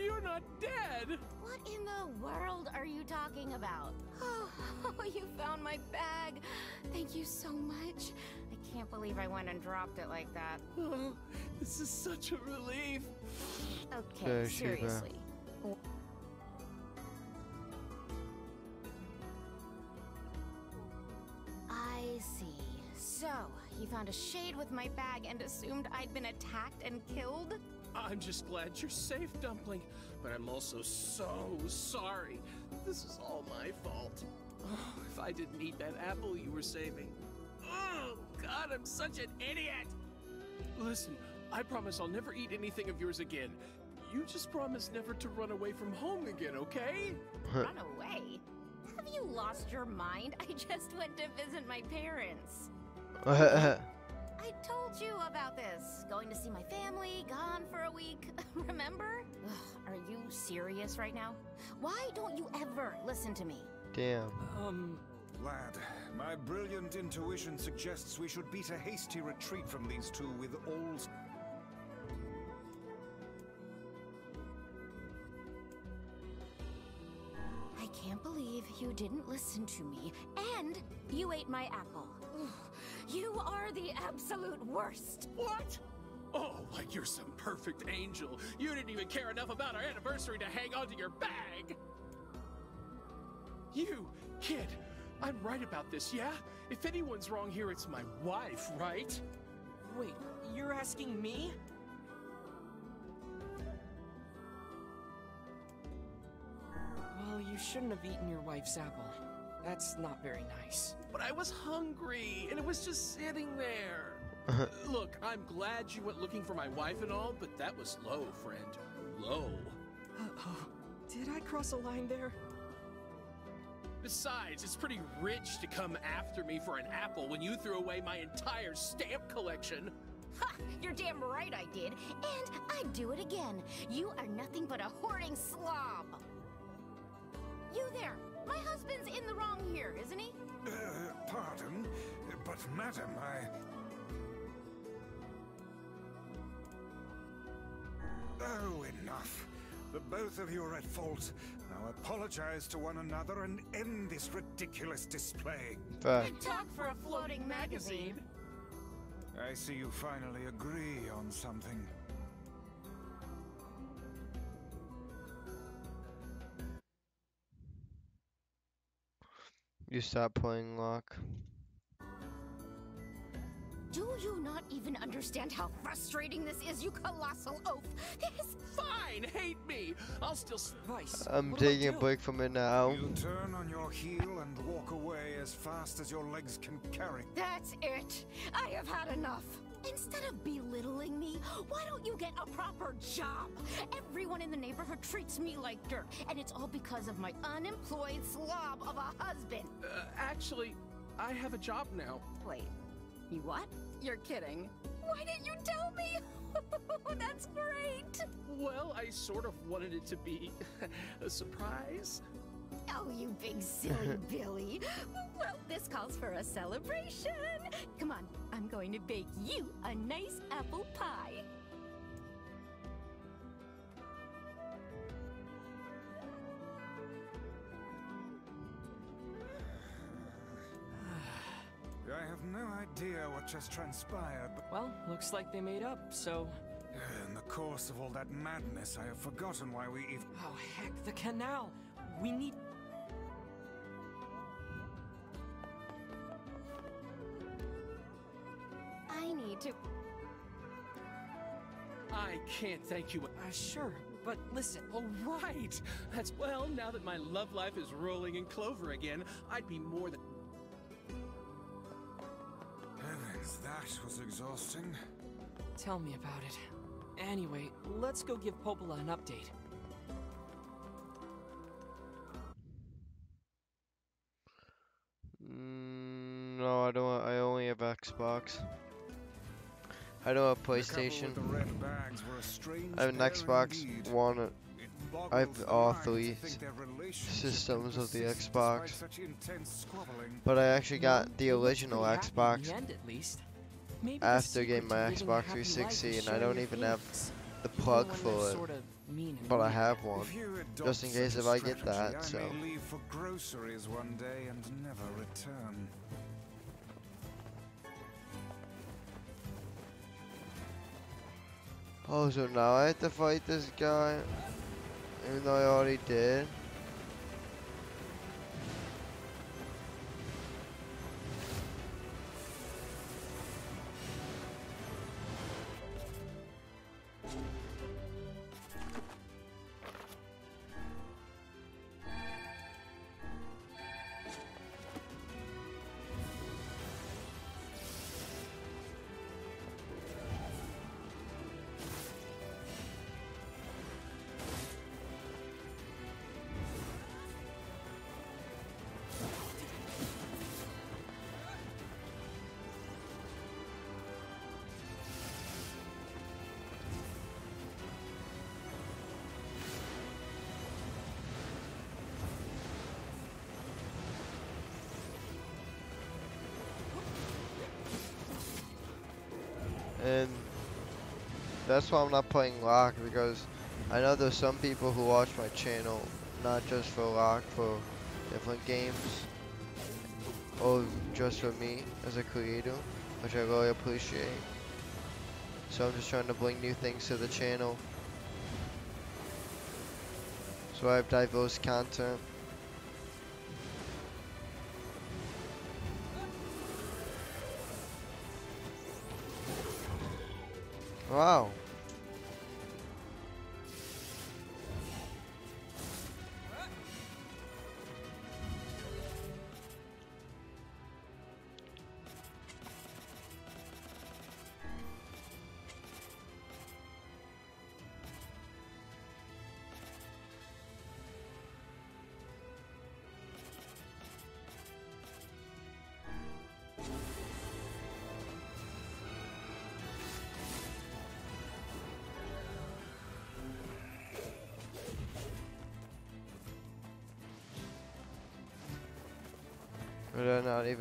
you're not dead. What in the world are you talking about? Oh, you found my bag. Thank you so much. I can't believe I went and dropped it like that. Oh, this is such a relief. Okay, There, uh, seriously. I see. So, you found a shade with my bag and assumed I'd been attacked and killed? I'm just glad you're safe, Dumpling. But I'm also so sorry. This is all my fault. Oh, if I didn't eat that apple you were saving. Oh, God, I'm such an idiot. Listen, I promise I'll never eat anything of yours again. You just promise never to run away from home again, okay? Run away? Have you lost your mind? I just went to visit my parents. I told you about this. Going to see my family, gone for a week. Remember? Ugh, are you serious right now? Why don't you ever listen to me? Damn. Um, Lad, my brilliant intuition suggests we should beat a hasty retreat from these two with all... s- I can't believe you didn't listen to me, and you ate my apple. You are the absolute worst. What? Oh, like you're some perfect angel. You didn't even care enough about our anniversary to hang onto your bag. You, kid, I'm right about this, yeah? If anyone's wrong here, it's my wife, right? wait, you're asking me? Well, you shouldn't have eaten your wife's apple. That's not very nice. But I was hungry, and it was just sitting there. Uh-huh. Look, I'm glad you went looking for my wife and all, but that was low, friend. Low. Uh-oh. Did I cross a line there? Besides, it's pretty rich to come after me for an apple when you threw away my entire stamp collection. Ha! You're damn right I did, and I'd do it again. You are nothing but a hoarding slob. You there! My husband's in the wrong here, isn't he? Uh, pardon, but madam, I... Oh, enough. The both of you are at fault. Now apologize to one another and end this ridiculous display. Fact. Talk for a floating magazine. I see you finally agree on something. You stop playing Locke. Do you not even understand how frustrating this is, you colossal oaf? This Fine, hate me. I'll still Vice. I'm what taking a break from it now. You turn on your heel and walk away as fast as your legs can carry. That's it. I have had enough. Instead of belittling me, why don't you get a proper job? Everyone in the neighborhood treats me like dirt, and it's all because of my unemployed slob of a husband. Uh, actually, I have a job now. Wait, you what? You're kidding. Why didn't you tell me? That's great. Well, I sort of wanted it to be a surprise. Oh, you big silly Billy. Well, this calls for a celebration. Come on, I'm going to bake you a nice apple pie. I have no idea what just transpired, but Well, looks like they made up, so... in the course of all that madness, I have forgotten why we even... Oh, heck, the canal! We need... I need to. I can't thank you. Uh, sure, but listen... All right. That's well, now that my love life is rolling in clover again, I'd be more than... Heavens, that was exhausting. Tell me about it. Anyway, let's go give Popola an update. Mm, no, I don't. I only have Xbox. I don't have PlayStation. with the red bags were a I have an Xbox indeed. One. I have all three to think their relationship systems of the Xbox. despite such intense squabbling. But I actually got the original Xbox In at least. Maybe after getting my Xbox 360, and I don't even have the plug for it. Sort of mean and But I have one, If you adopt just in case if I get that. So. may leave for groceries one day and never return. Oh, so now I have to fight this guy, even though I already did. And that's why I'm not playing Lock because I know there's some people who watch my channel not just for Lock, for different games, or just for me as a creator, which I really appreciate. So I'm just trying to bring new things to the channel. So I have diverse content.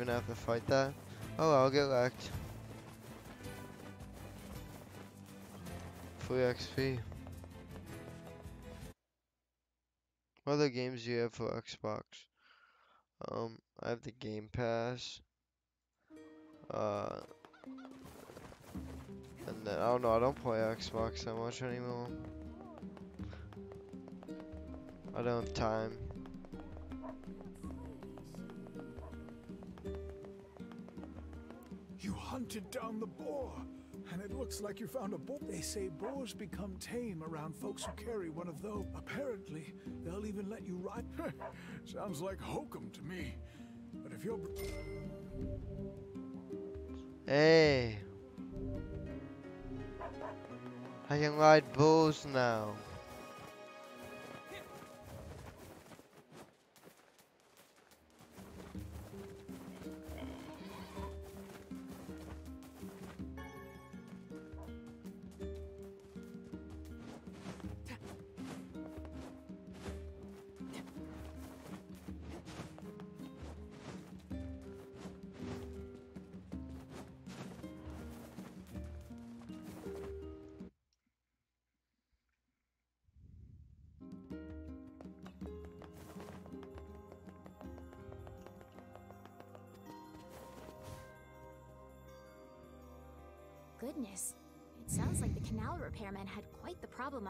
Even have to fight that? Oh, I'll get wrecked. Free XP. What other games do you have for Xbox? Um, I have the Game Pass. Uh, and then, I don't know, I don't play Xbox that much anymore. I don't have time. Hunted down the boar, and it looks like you found a boar. They say boars become tame around folks who carry one of those. Apparently, they'll even let you ride. Sounds like hokum to me. But if you're... Hey! I can ride bulls now.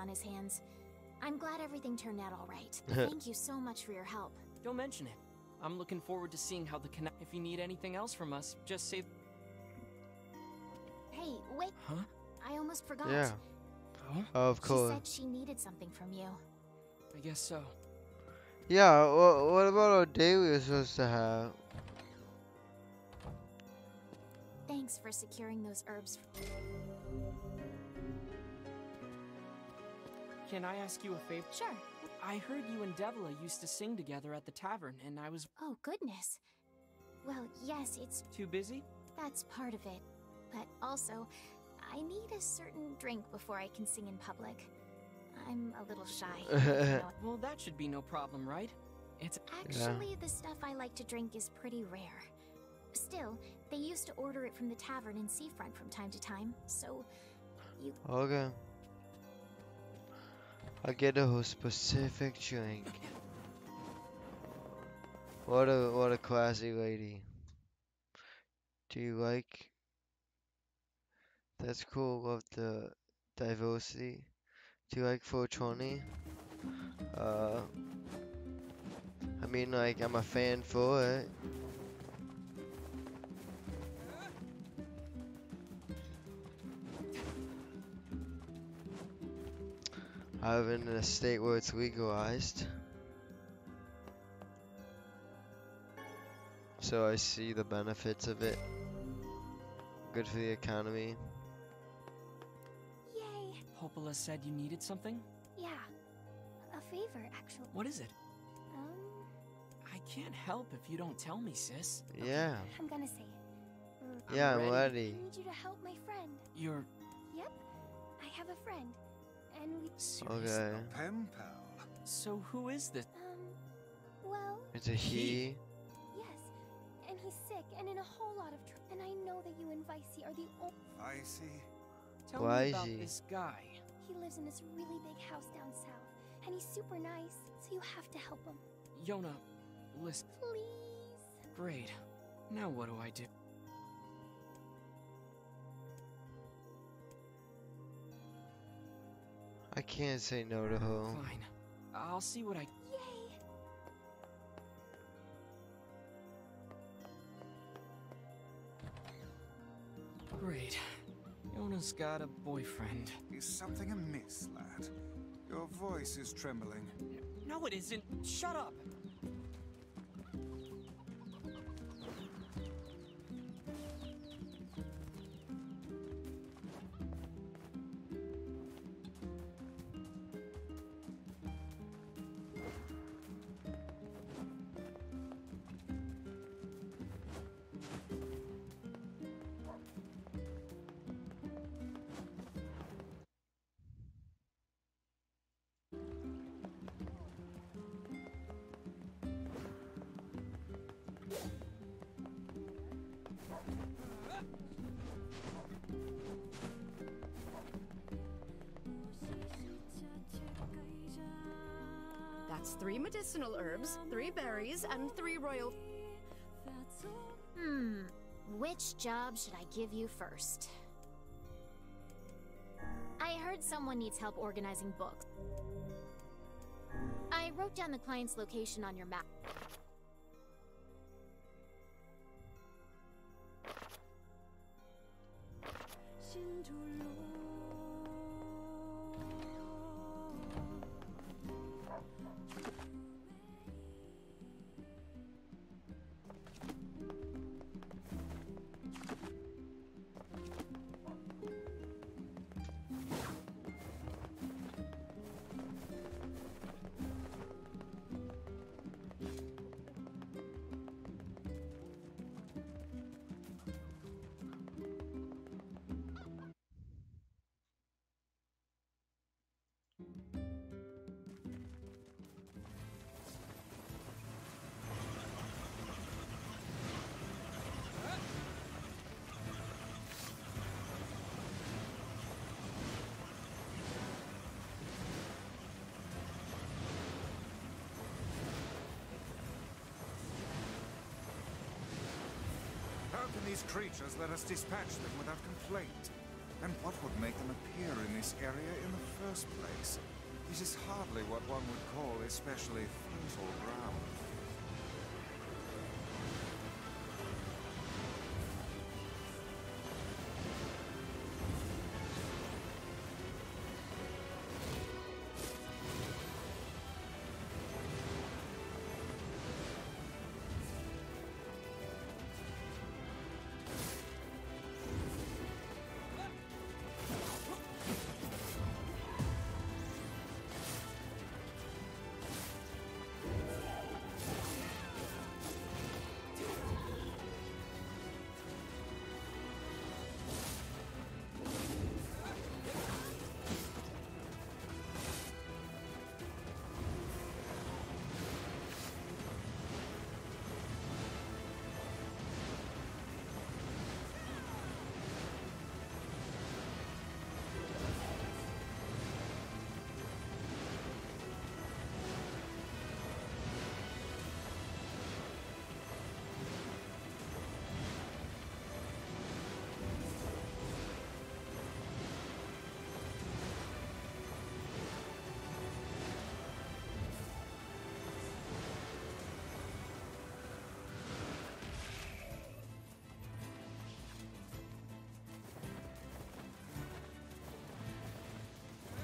On his hands. I'm glad everything turned out all right. Thank you so much for your help. Don't mention it. I'm looking forward to seeing how the canal. If you need anything else from us, just say. Hey, wait. Huh? I almost forgot. Yeah. Oh? Of course. She said she needed something from you. I guess so. Yeah, well, what about our day we were supposed to have? Thanks for securing those herbs. Can I ask you a favor? Sure. I heard you and Devola used to sing together at the tavern, and I was. Oh, goodness. Well, yes, it's. Too busy? That's part of it. But also, I need a certain drink before I can sing in public. I'm a little shy. you know. Well, that should be no problem, right? It's. Actually, the stuff I like to drink is pretty rare. Still, they used to order it from the tavern in Seafront from time to time, so you. Okay. I get a specific drink. What a what a classy lady. Do you like? That's cool. Love the diversity. Do you like 420? Uh, I mean, like I'm a fan for it. I live in a state where it's legalized. So I see the benefits of it. Good for the economy. Yay! Popola said you needed something? Yeah. A favor, actually. What is it? Um, I can't help if you don't tell me, sis. Yeah. I'm gonna say it. Yeah, I'm ready. I need you to help my friend. You're Yep. I have a friend. And we. serious? Okay. Pen pal. So who is this? Um. Well, It's a he. yes. And he's sick and in a whole lot of trouble. And I know that you and Vicey are the only. I see. Tell Why me about he- this guy. He lives in this really big house down south. And he's super nice, so you have to help him. Yonah, listen. Please. Great. Now what do I do? I can't say no to her. Fine. I'll see what I. Yay! Great. Yonah's got a boyfriend. Is something amiss, lad? Your voice is trembling. No, it isn't. Shut up. Three medicinal herbs, three berries, and three royal. Hmm. Which job should I give you first? I heard someone needs help organizing books. I wrote down the client's location on your map. Creatures let us dispatch them without complaint? And what would make them appear in this area in the first place? This is hardly what one would call especially fertile ground.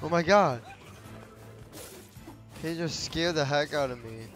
Oh my god. He just scared the heck out of me.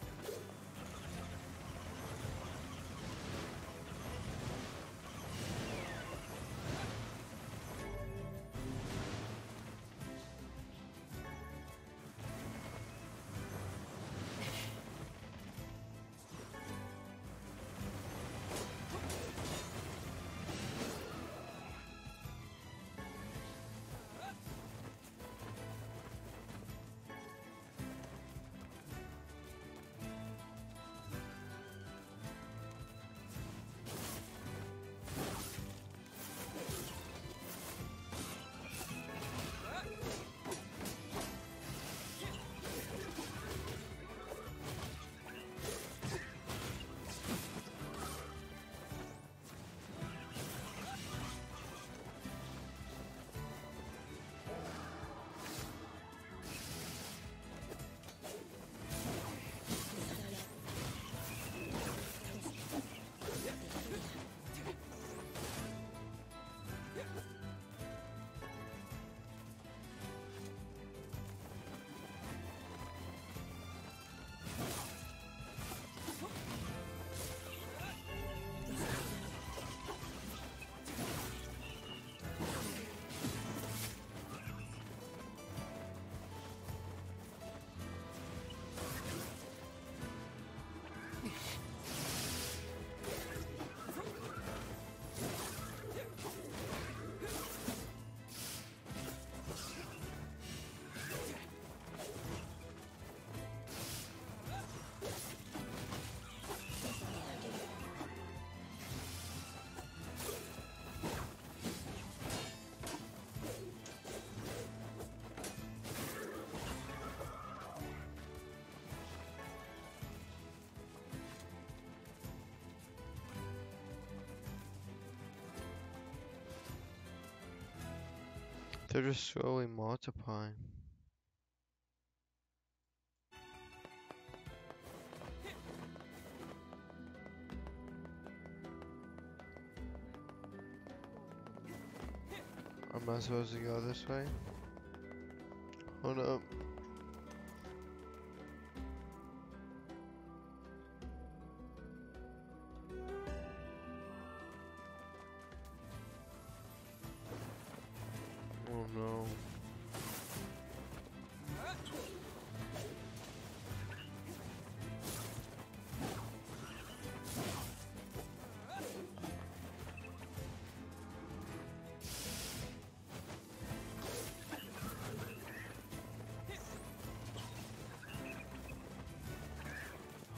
They're just slowly multiplying. Am I supposed to go this way? Hold up.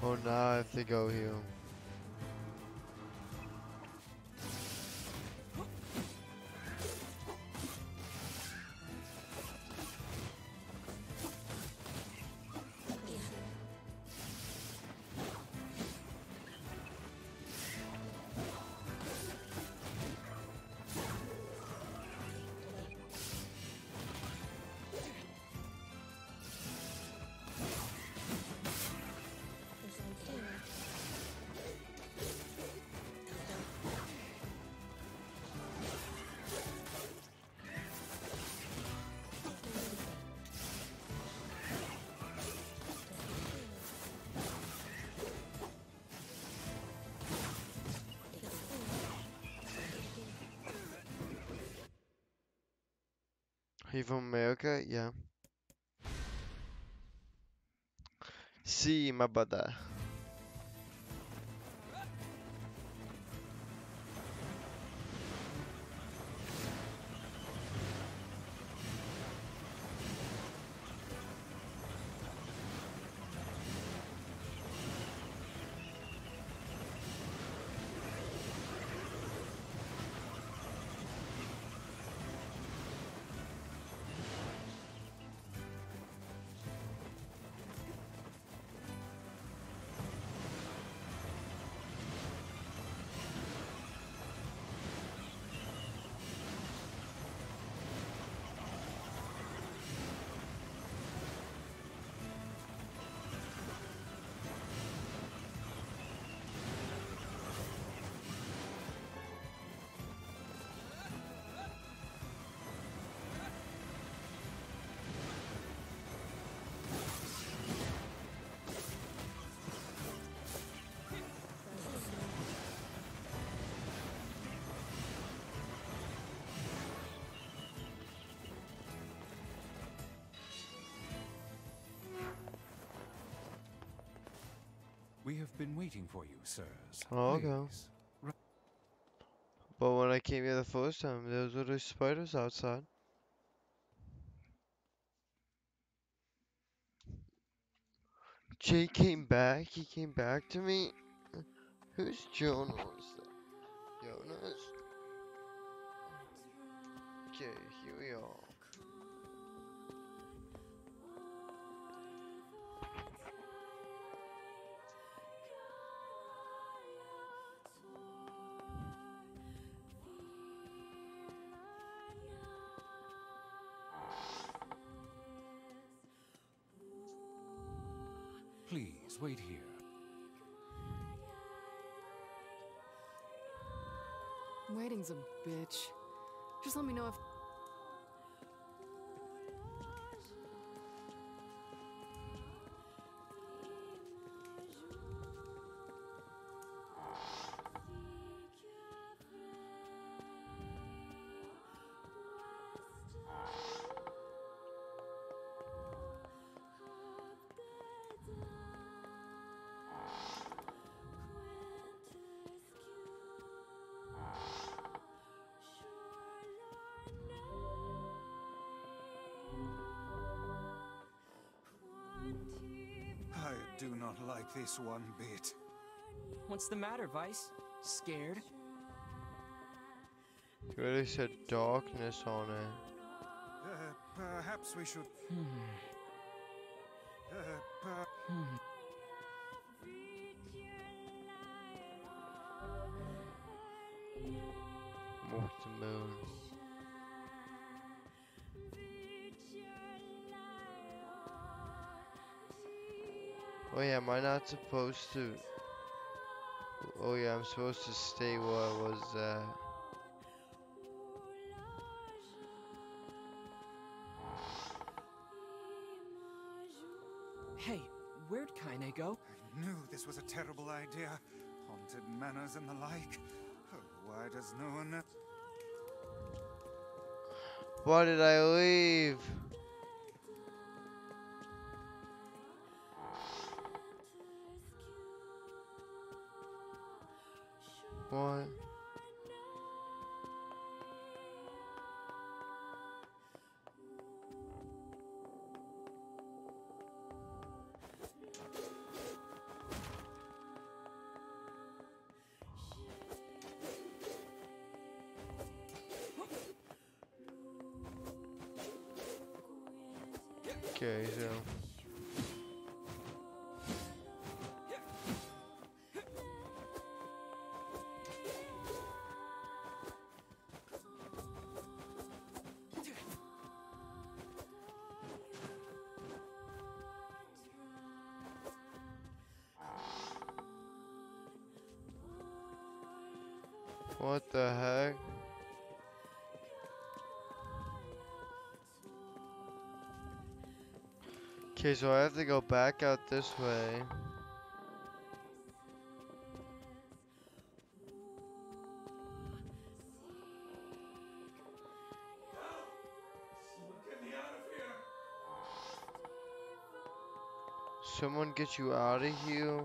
Oh, now I have to go here. You from America? Yeah. See, my brother. We have been waiting for you, sirs. Oh, okay. But when I came here the first time, there was little spiders outside. Jay came back. He came back to me. Who's Jonas? Jonas? Do not like this one bit. What's the matter, Weiss? Scared? It really said darkness on it. Uh, perhaps we should. Hmm. Supposed to... Oh yeah, I'm supposed to stay where I was uh... Hey, where'd Kaine go? I knew this was a terrible idea. Haunted manors and the like. Oh, why does no one... know? Why did I leave? What? What the heck? Okay, so I have to go back out this way. Someone get you out of here.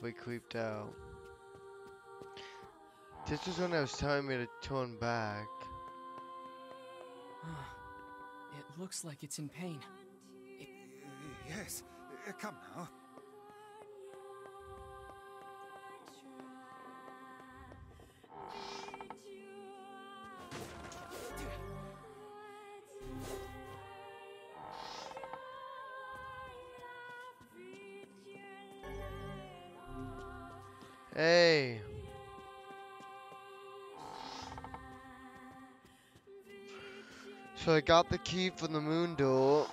Incredibly creeped out? This was when I was telling me to turn back. it looks like it's in pain. Yes, uh, come now. I got the key from the moon door.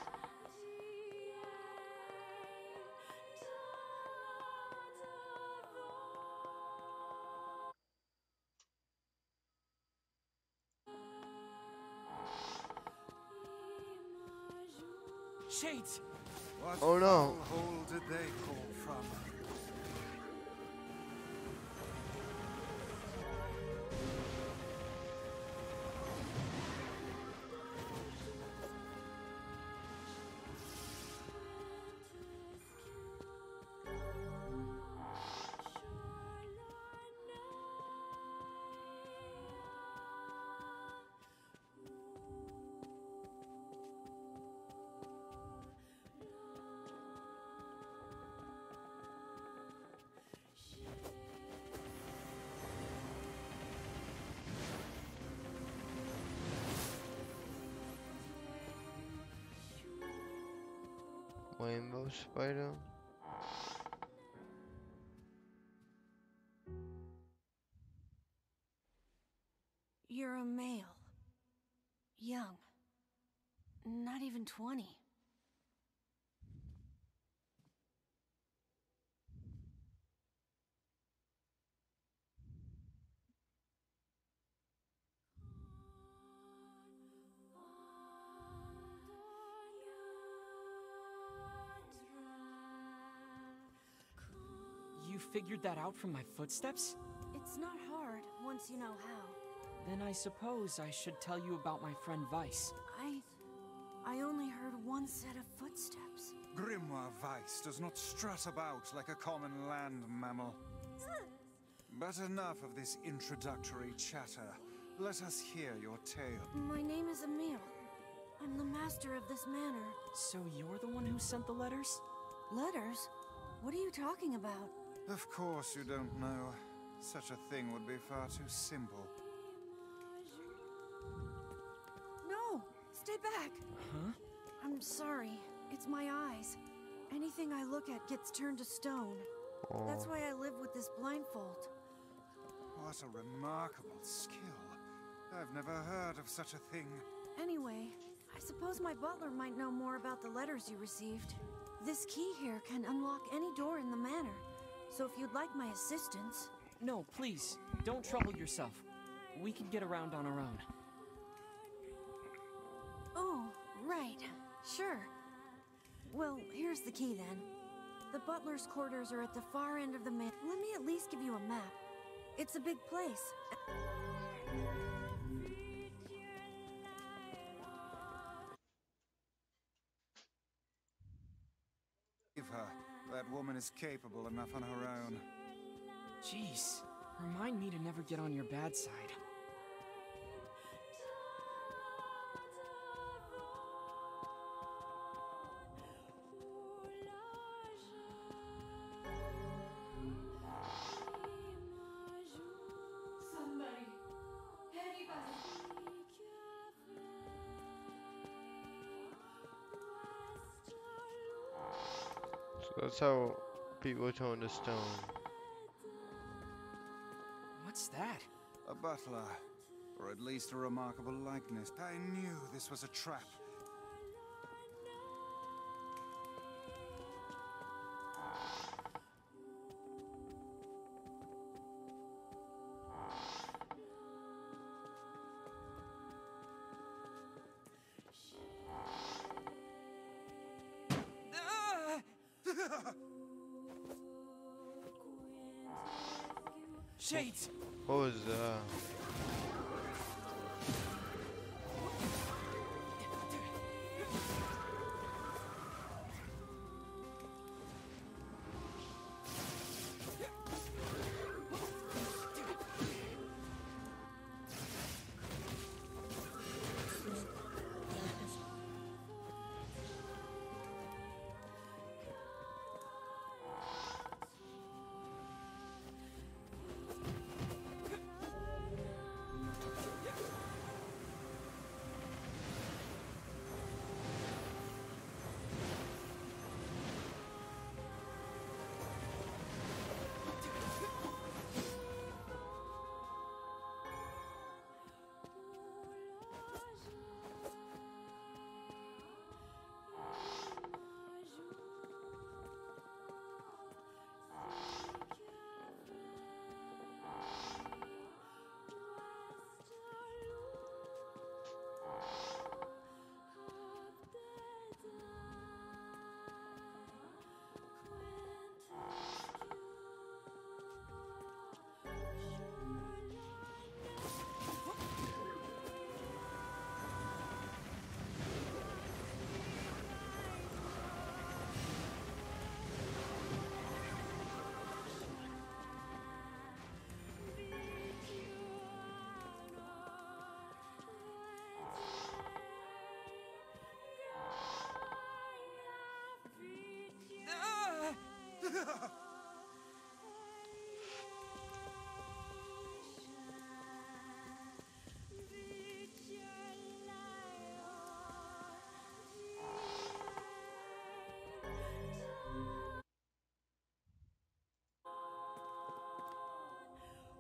You're a male. Young. Not even 20. You figured that out from my footsteps? It's not hard once you know how. Then I suppose I should tell you about my friend Weiss. I. I only heard one set of footsteps. Grimoire Weiss does not strut about like a common land mammal. But enough of this introductory chatter. Let us hear your tale. My name is Emil. I'm the master of this manor. So you're the one who sent the letters? Letters? What are you talking about? Of course you don't know. Such a thing would be far too simple. Back! Huh? I'm sorry. It's my eyes. Anything I look at gets turned to stone. That's Oh. why I live with this blindfold. What a remarkable skill. I've never heard of such a thing. Anyway, I suppose my butler might know more about the letters you received. This key here can unlock any door in the manor. So if you'd like my assistance... No, please, don't trouble yourself. We can get around on our own. Sure. Well, here's the key then. The butler's quarters are at the far end of the man. Let me at least give you a map. It's a big place. Leave her. That woman is capable enough on her own. Jeez, remind me to never get on your bad side. That's how people turn to stone. What's that? A butler. Or at least a remarkable likeness. I knew this was a trap.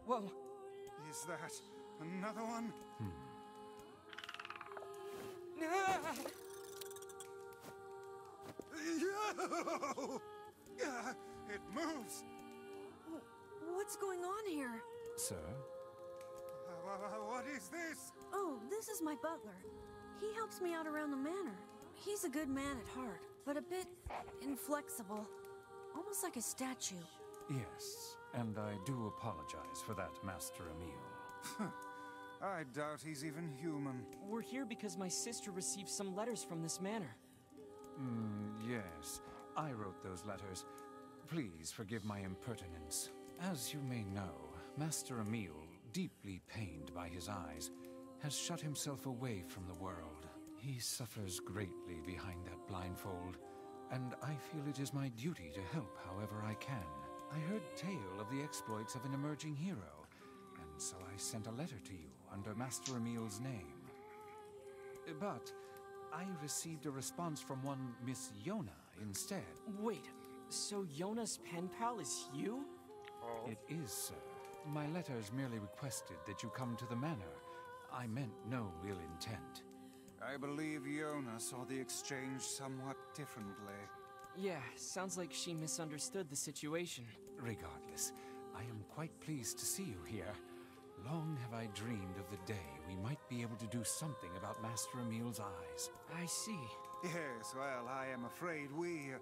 Whoa! Is that another one? Yo! Ah, It moves! What's going on here? Sir? What is this? Oh, this is my butler. He helps me out around the manor. He's a good man at heart, but a bit inflexible. Almost like a statue. Yes, and I do apologize for that, Master Emil. I doubt he's even human. We're here because my sister received some letters from this manor. Hmm, yes, I wrote those letters. Please forgive my impertinence. As you may know, Master Emil, deeply pained by his eyes, has shut himself away from the world. He suffers greatly behind that blindfold, and I feel it is my duty to help however I can. I heard tale of the exploits of an emerging hero, and so I sent a letter to you under Master Emil's name. But I received a response from one Miss Yonah instead. Wait, so Yonah's pen pal is you? Oh. It is, sir. My letters merely requested that you come to the manor. I meant no ill intent. I believe Yona saw the exchange somewhat differently. Yeah, sounds like she misunderstood the situation. Regardless, I am quite pleased to see you here. Long have I dreamed of the day we might be able to do something about Master Emil's eyes. I see. Yes, well, I am afraid we, or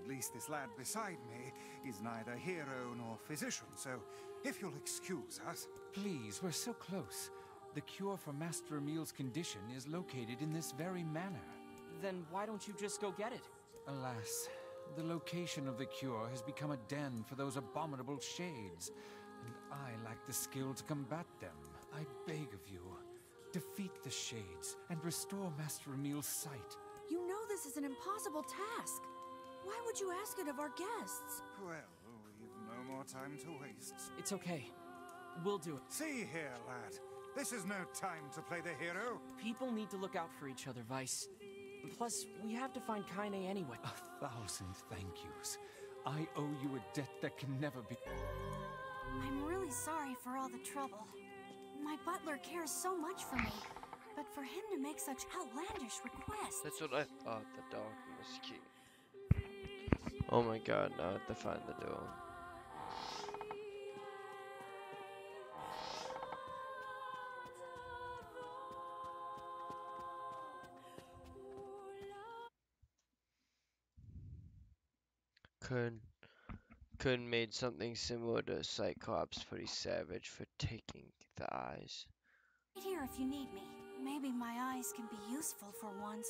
at least this lad beside me, is neither hero nor physician, so if you'll excuse us. Please, we're so close. The cure for Master Emil's condition is located in this very manor. Then why don't you just go get it? Alas, the location of the cure has become a den for those abominable shades, and I lack the skill to combat them. I beg of you, defeat the shades and restore Master Emil's sight. You know this is an impossible task. Why would you ask it of our guests? Well, we've no more time to waste. It's okay. We'll do it. See here, lad. This is no time to play the hero. People need to look out for each other, Weiss. Plus, we have to find Kaine anyway. A thousand thank yous. I owe you a debt that can never be. I'm really sorry for all the trouble. My butler cares so much for me, but for him to make such outlandish requests. That's what I thought, the darkness key. Oh my god, now I have to find the door. Could could made something similar to Cyclops pretty savage for taking the eyes. Here if you need me. Maybe my eyes can be useful for once.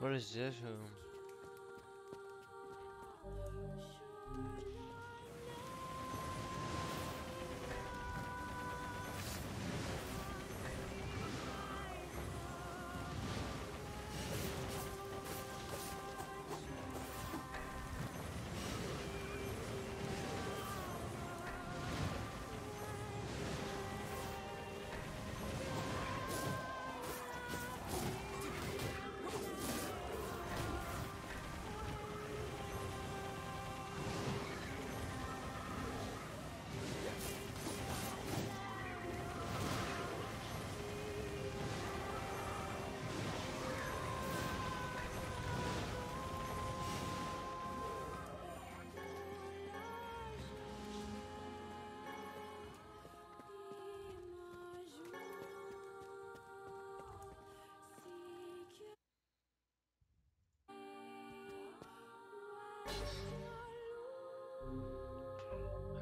What is this room?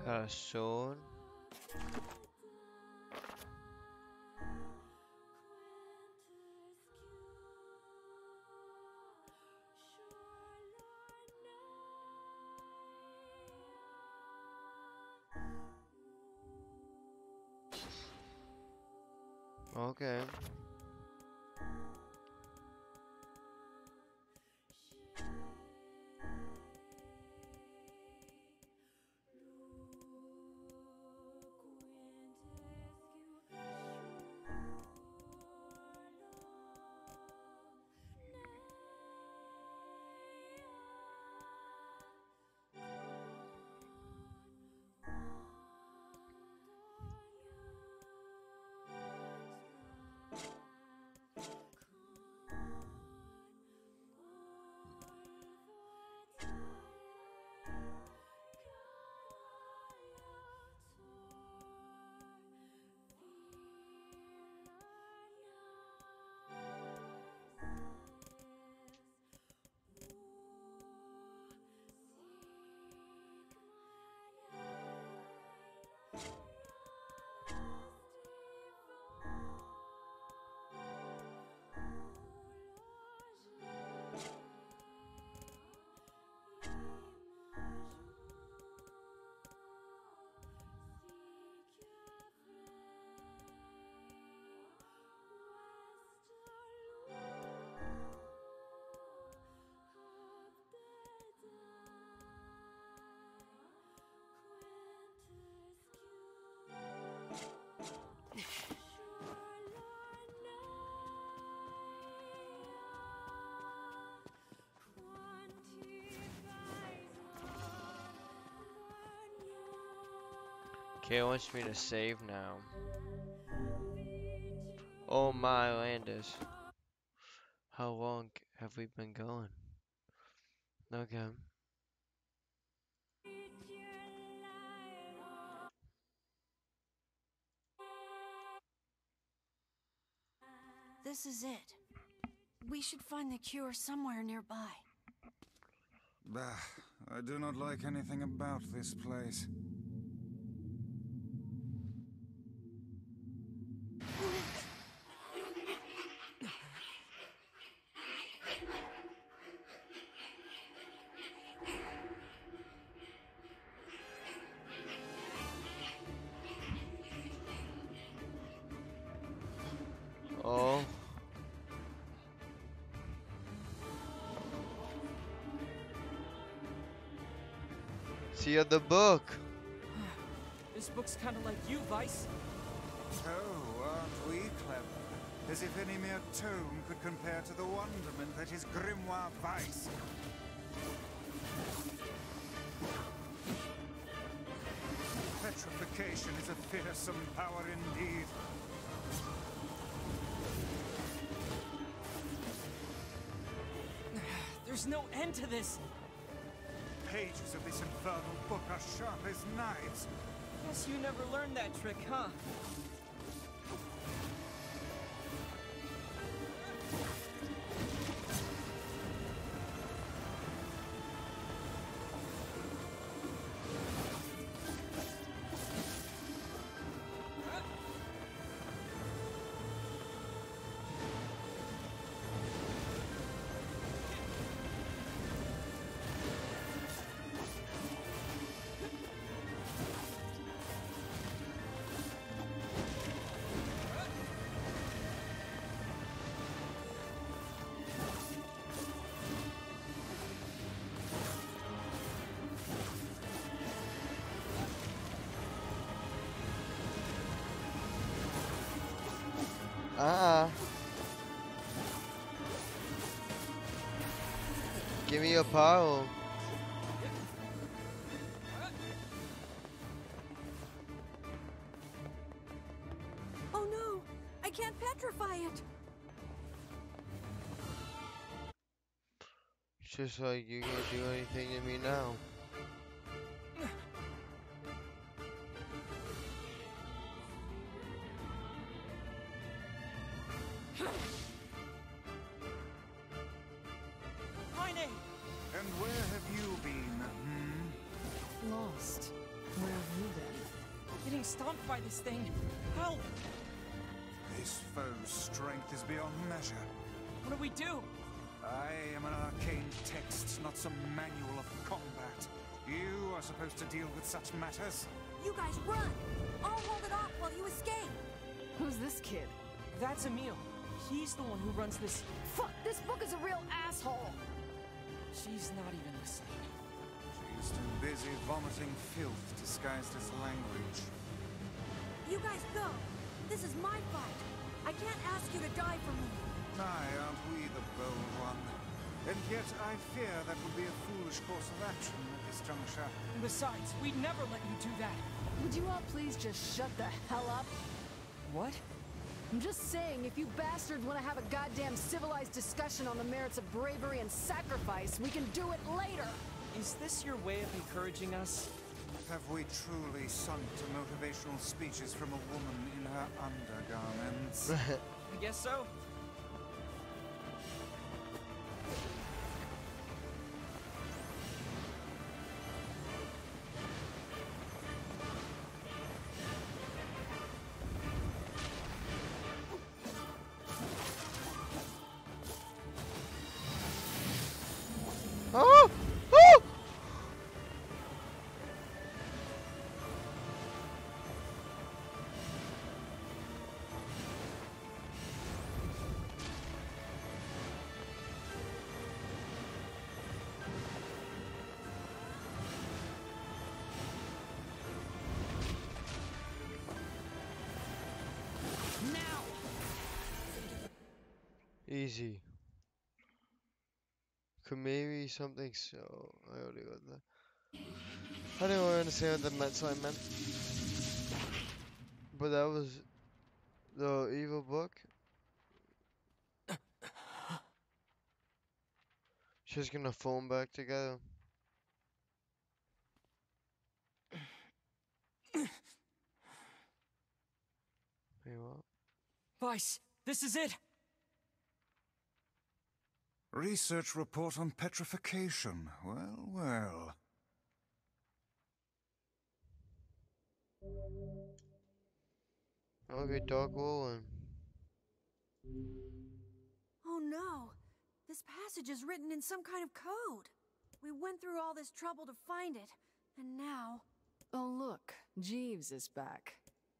uh, soon. Okay. Okay, it wants me to save now. Oh my Landis. How long have we been going? Okay. This is it. We should find the cure somewhere nearby. Bah, I do not like anything about this place. See the book. This book's kind of like you, Weiss. Oh, aren't we clever? As if any mere tome could compare to the wonderment that is Grimoire Weiss. Petrification is a fearsome power indeed. There's no end to this. Pages of this infernal book are sharp as knives. Guess you never learned that trick, huh? Give me a power. Oh no! I can't petrify it! Just like you gonna do anything to me now. Do? I am an arcane text, not some manual of combat. You are supposed to deal with such matters. You guys run! I'll hold it off while you escape! Who's this kid? That's Emil. He's the one who runs this. Fuck, this book is a real asshole! She's not even listening. She's too busy vomiting filth disguised as language. You guys go. This is my fight. I can't ask you to die for me. Aye, aren't we the bold one? And yet I fear that would be a foolish course of action at this juncture. And Besides, we'd never let you do that. Would you all please just shut the hell up? What? I'm just saying, if you bastards want to have a goddamn civilized discussion on the merits of bravery and sacrifice, we can do it later! Is this your way of encouraging us? Have we truly sunk to motivational speeches from a woman in her undergarments? I guess so. Easy. Kamiri something so I already got that. I don't really understand what the Met sign meant. But that was the evil book. She's gonna phone back together. Wait, what? Weiss, this is it. Research report on petrification. Well, well. Okay, dog rolling. Oh no! This passage is written in some kind of code. We went through all this trouble to find it, and now. Oh, look, Jeeves is back.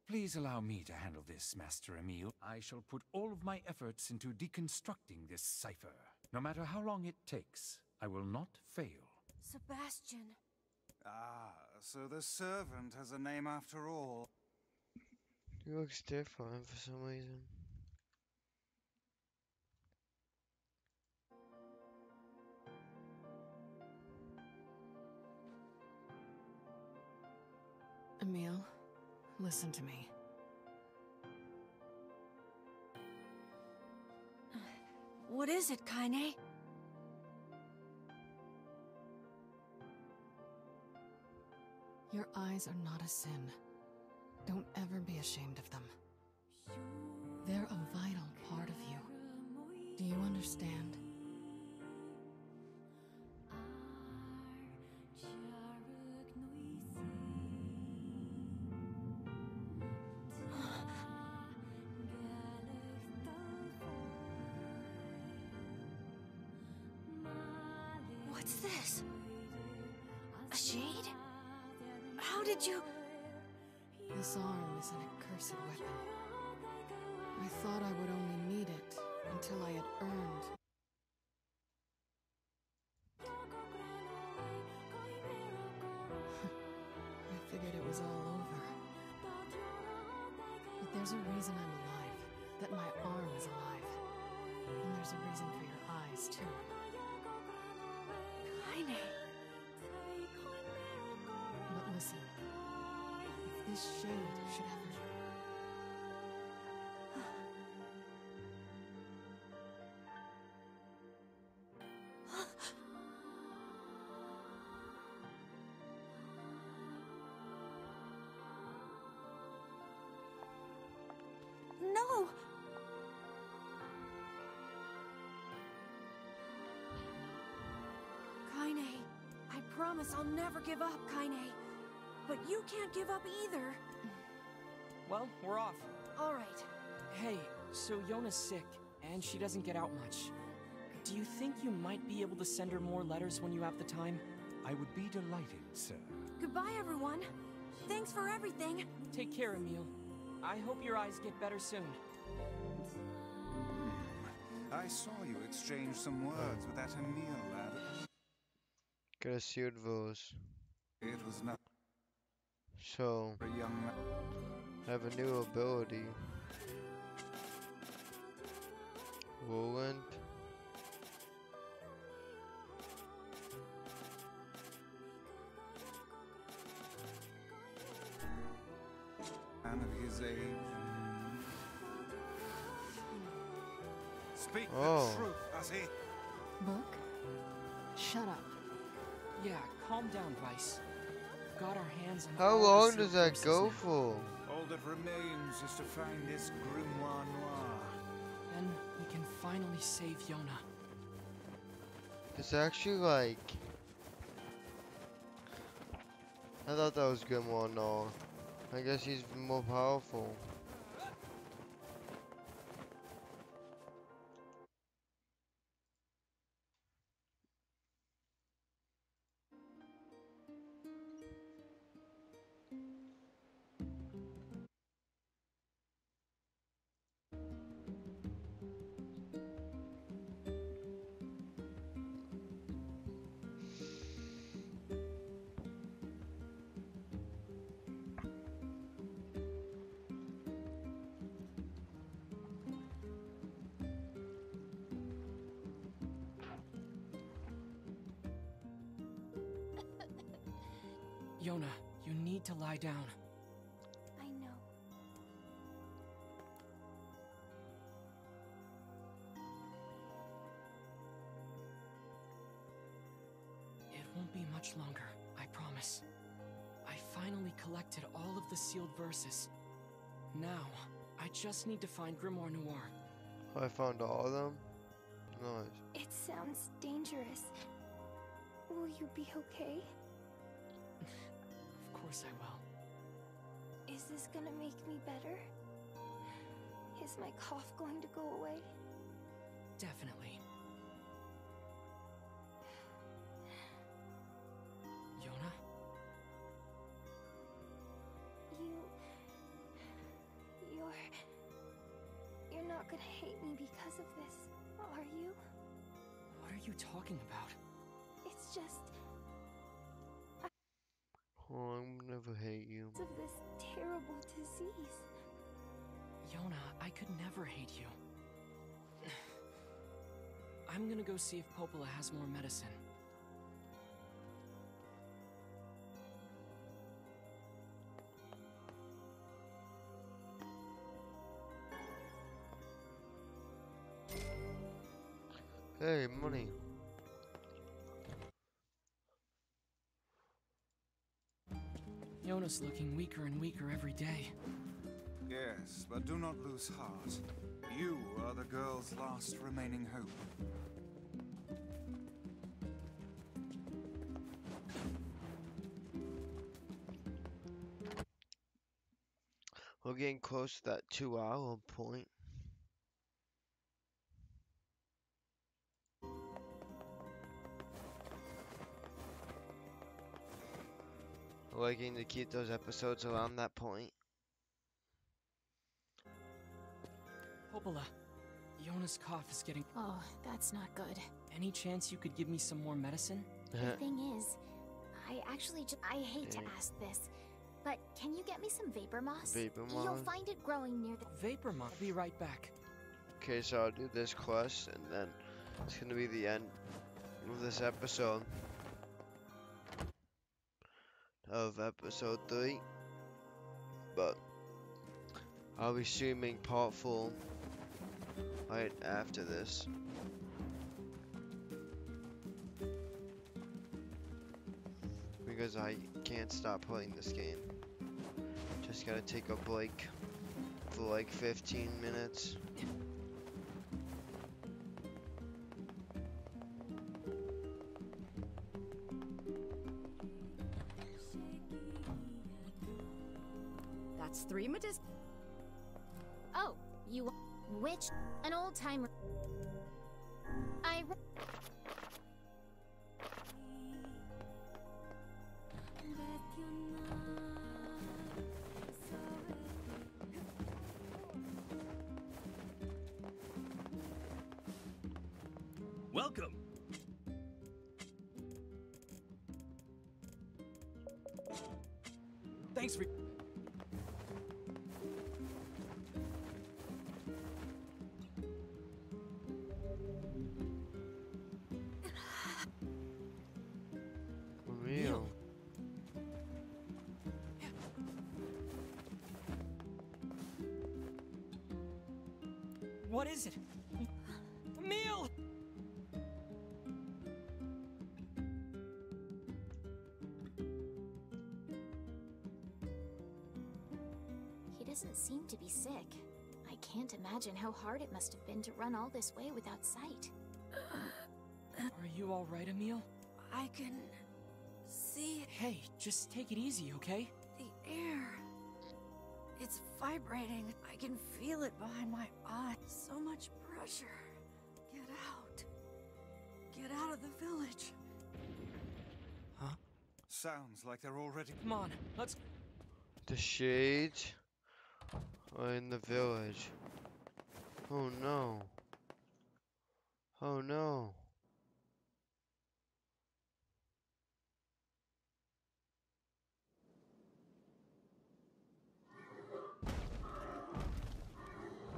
Please allow me to handle this, Master Emil. I shall put all of my efforts into deconstructing this cipher. No matter how long it takes, I will not fail. Sebastian. Ah, so the servant has a name after all. He looks different for some reason. Emil, listen to me. What is it, Kaine? Your eyes are not a sin. Don't ever be ashamed of them. They're a vital part of you. Do you understand? Accursed weapon. I thought I would only need it until I had earned. I figured it was all over. But there's a reason I'm alive, that my arm is alive. And there's a reason for your eyes, too. Kaine. But listen, if this shade promise I'll never give up, Kaine. But you can't give up either. Well, we're off. All right. Hey, so Yonah's sick, and she doesn't get out much. Do you think you might be able to send her more letters when you have the time? I would be delighted, sir. Goodbye, everyone. Thanks for everything. Take care, Emil. I hope your eyes get better soon. I saw you exchange some words with that Emil uh, Cresciut Vos. It was not so I have a new ability. Roland. And of his age. Speak oh. the truth, as he. Book. Shut up. Yeah, calm down, Weiss. We've got our hands on How long does that go now. for? All that remains is to find this grimoire noir. Then we can finally save Yonah. It's actually like. I thought that was Grimoire no. I guess he's more powerful. Lie down. I know. It won't be much longer, I promise. I finally collected all of the sealed verses. Now, I just need to find Grimoire Noir. I found all of them. Nice. It sounds dangerous. Will you be okay? Gonna make me better? Is my cough going to go away? Definitely. Yonah? You. You're. You're not gonna hate me because of this, are you? What are you talking about? It's just Oh, I'm never hate you. of this terrible disease. Yonah, I could never hate you. I'm gonna go see if Popola has more medicine. Hey, money. Yonah's looking weaker and weaker every day. Yes, but do not lose heart. You are the girl's last remaining hope. We're getting close to that two hour point. Liking to keep those episodes around that point. Popola, Yonah's cough is getting. Oh, that's not good. Any chance you could give me some more medicine? Uh-huh. The thing is, I actually ju- I hate to ask this, but can you get me some vapor moss? Vapor moss? You'll find it growing near the Vapor Moss. I'll be right back. Okay, so I'll do this quest, and then it's gonna be the end of this episode of episode three. But I'll be streaming part four right after this. Because I can't stop playing this game. Just gotta take a break for like 15 minutes. Which an old timer. I doesn't seem to be sick. I can't imagine how hard it must have been to run all this way without sight. Are you alright, Emil? I can see Hey, just take it easy, okay? the air. It's vibrating. I can feel it behind my eye. So much pressure. Get out. Get out of the village. Huh? Sounds like they're already. Come on, let's... The shades are in the village. Oh no. Oh no.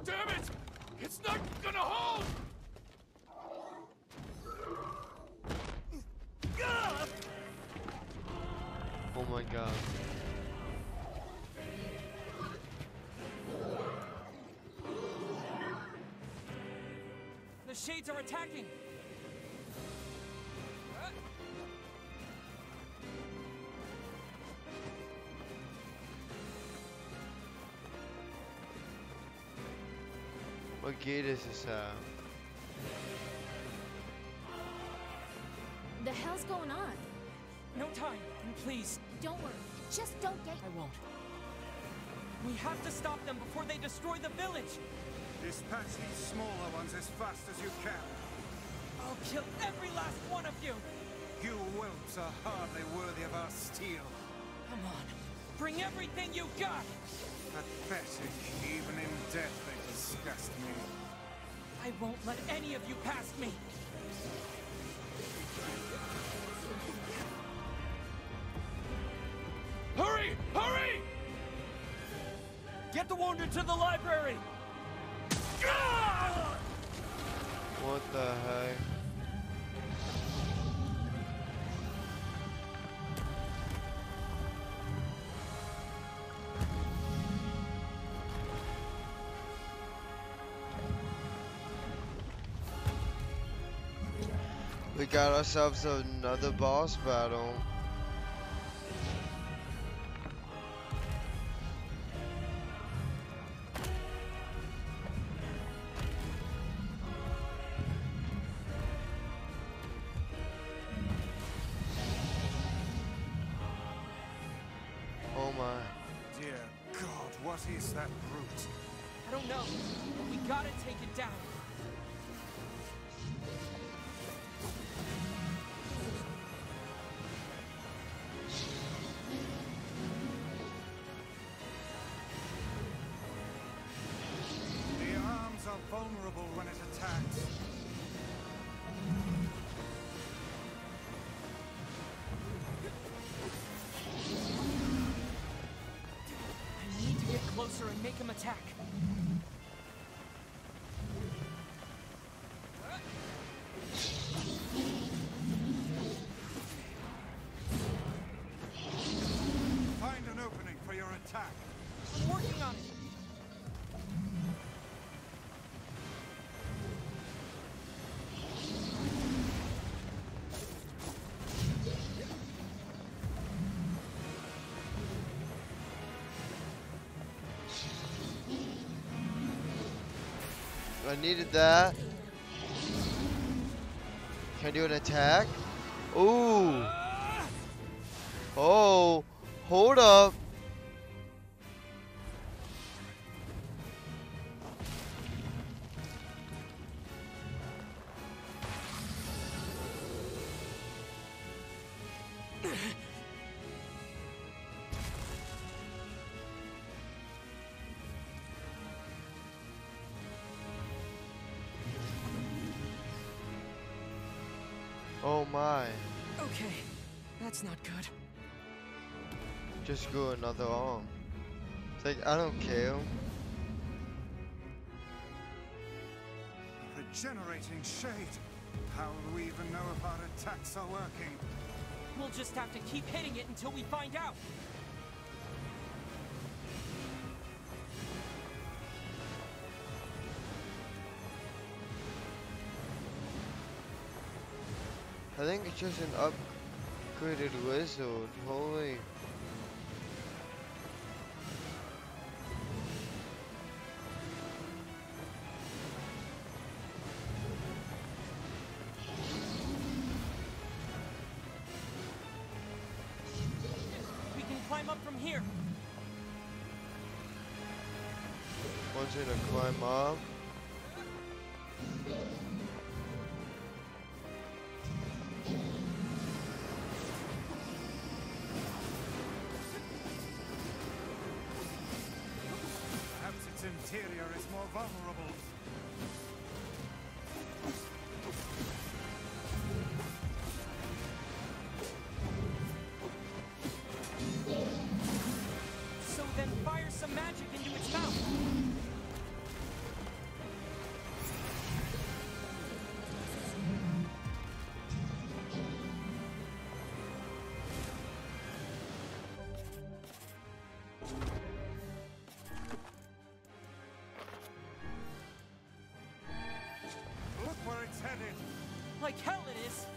Damn it! It's not gonna hold! Oh my god. Shades are attacking! What gate is this at? The hell's going on? No time, and please, Don't worry. Just don't get. I won't. We have to stop them before they destroy the village! Dispatch these smaller ones as fast as you can. I'll kill every last one of you! You whelps are hardly worthy of our steel. Come on, bring everything you got! Pathetic. Even in death they disgust me. I won't let any of you past me! Hurry! Hurry! Get the wounded to the library! What the heck? We got ourselves another boss battle. I needed that. Can I do an attack? Ooh. Oh. Hold up. Shade. How will we even know if our attacks are working? We'll just have to keep hitting it until we find out. I think it's just an upgraded wizard. Holy. Like hell it is.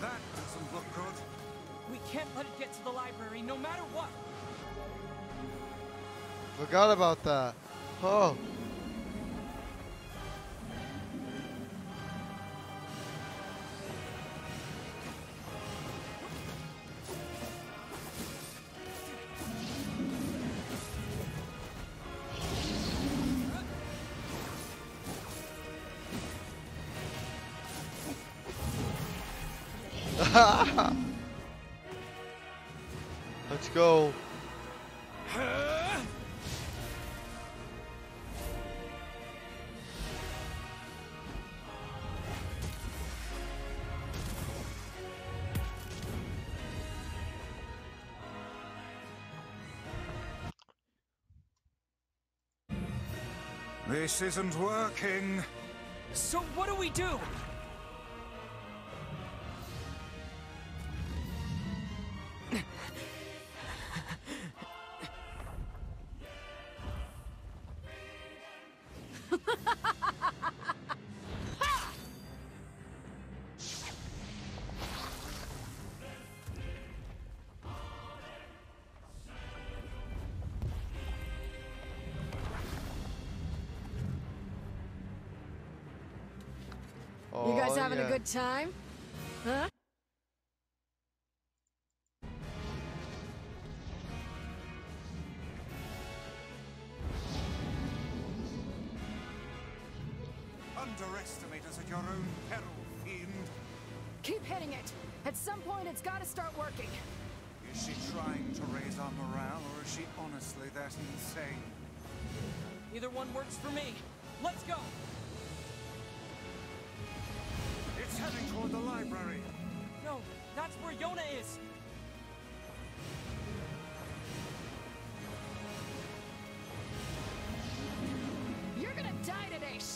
That doesn't look good. We can't let it get to the library, no matter what. Forgot about that. Oh. This isn't working. So what do we do? Time?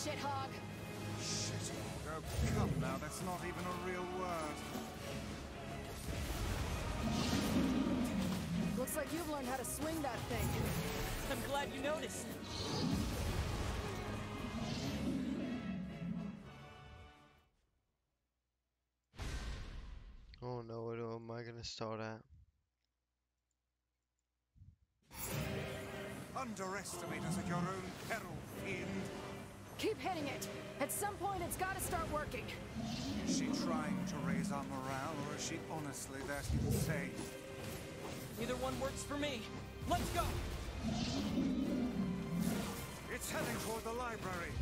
Today, shithog. Shit. Oh, come now, that's not even a real word. Looks like you've learned how to swing that thing. I'm glad you noticed. Oh no, where am I gonna start at? Underestimate us at your own peril, fiend. Keep hitting it. At some point, it's got to start working. Is she trying to raise our morale, or is she honestly that insane? Either one works for me. Let's go. It's heading toward the library.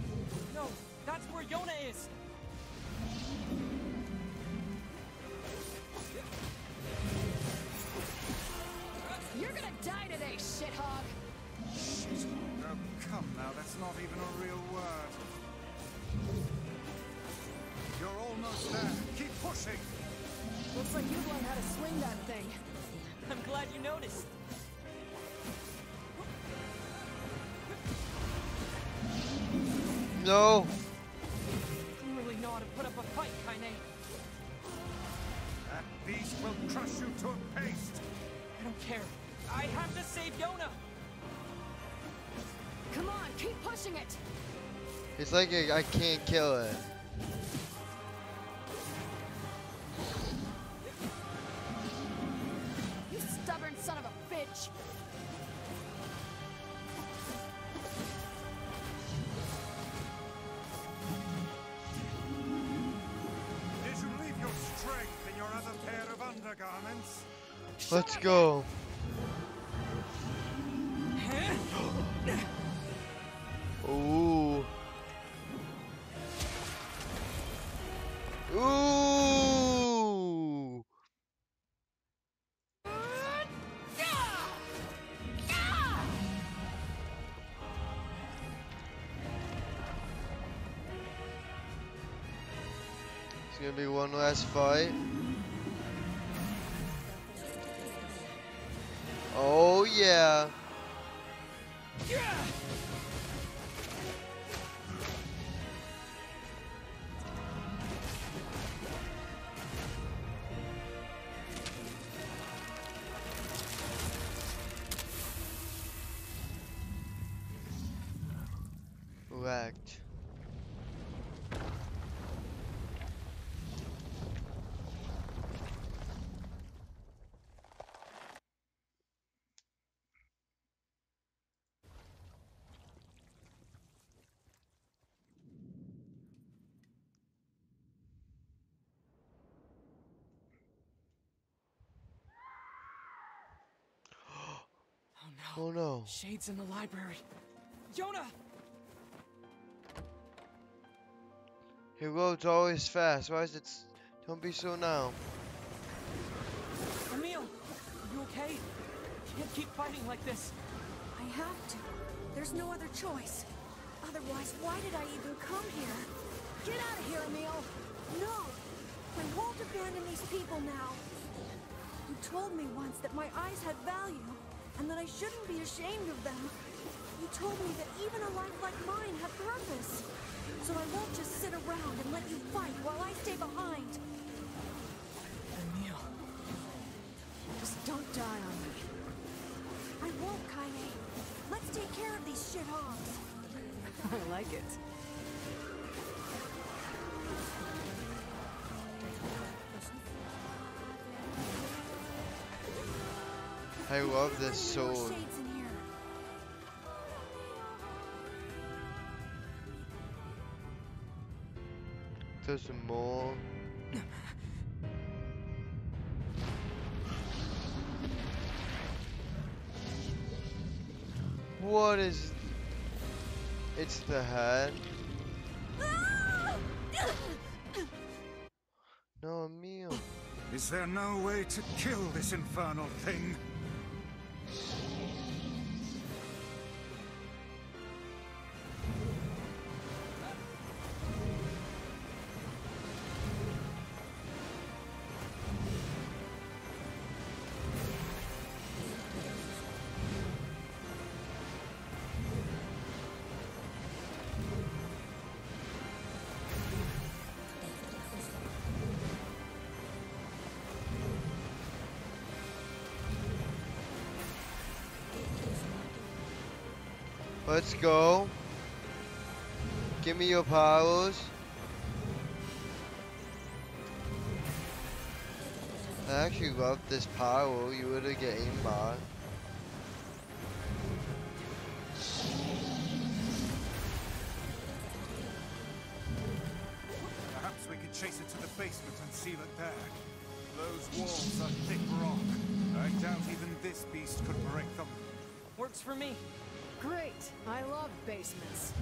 No, that's where Yonah is. You're gonna die today, shithog. Shit. Oh, come now, that's not even a real word. You're almost there. Keep pushing. Looks like you've learned how to swing that thing. I'm glad you noticed. No. You really know how to put up a fight, Kaine. That beast will crush you to a paste. I don't care. I have to save Yonah. Come on, keep pushing it. It's like I, I can't kill it. You stubborn son of a bitch. Did you Ooh. Ooh. It's gonna be one last fight. Oh no. Shades in the library. Yonah! He loads always fast. Why is it? Don't be so now. Emil! Are you okay? You can't keep fighting like this. I have to. There's no other choice. Otherwise, why did I even come here? Get out of here, Emil! No! I won't abandon these people now. You told me once that my eyes had value, and that I shouldn't be ashamed of them. You told me that even a life like mine had purpose. So I won't just sit around and let you fight while I stay behind. Emil. Just don't die on me. I won't, Kaine. Let's take care of these shithogs. I like it. I love this sword. There's more. What is? It's the head. No, Emil. Is there no way to kill this infernal thing? Let's go. Give me your powers. I actually love this power. You would have get aimbot. Perhaps we could chase it to the basement and seal it there. Those walls are thick rock. I doubt even this beast could break them. Works for me. Great. I love basements.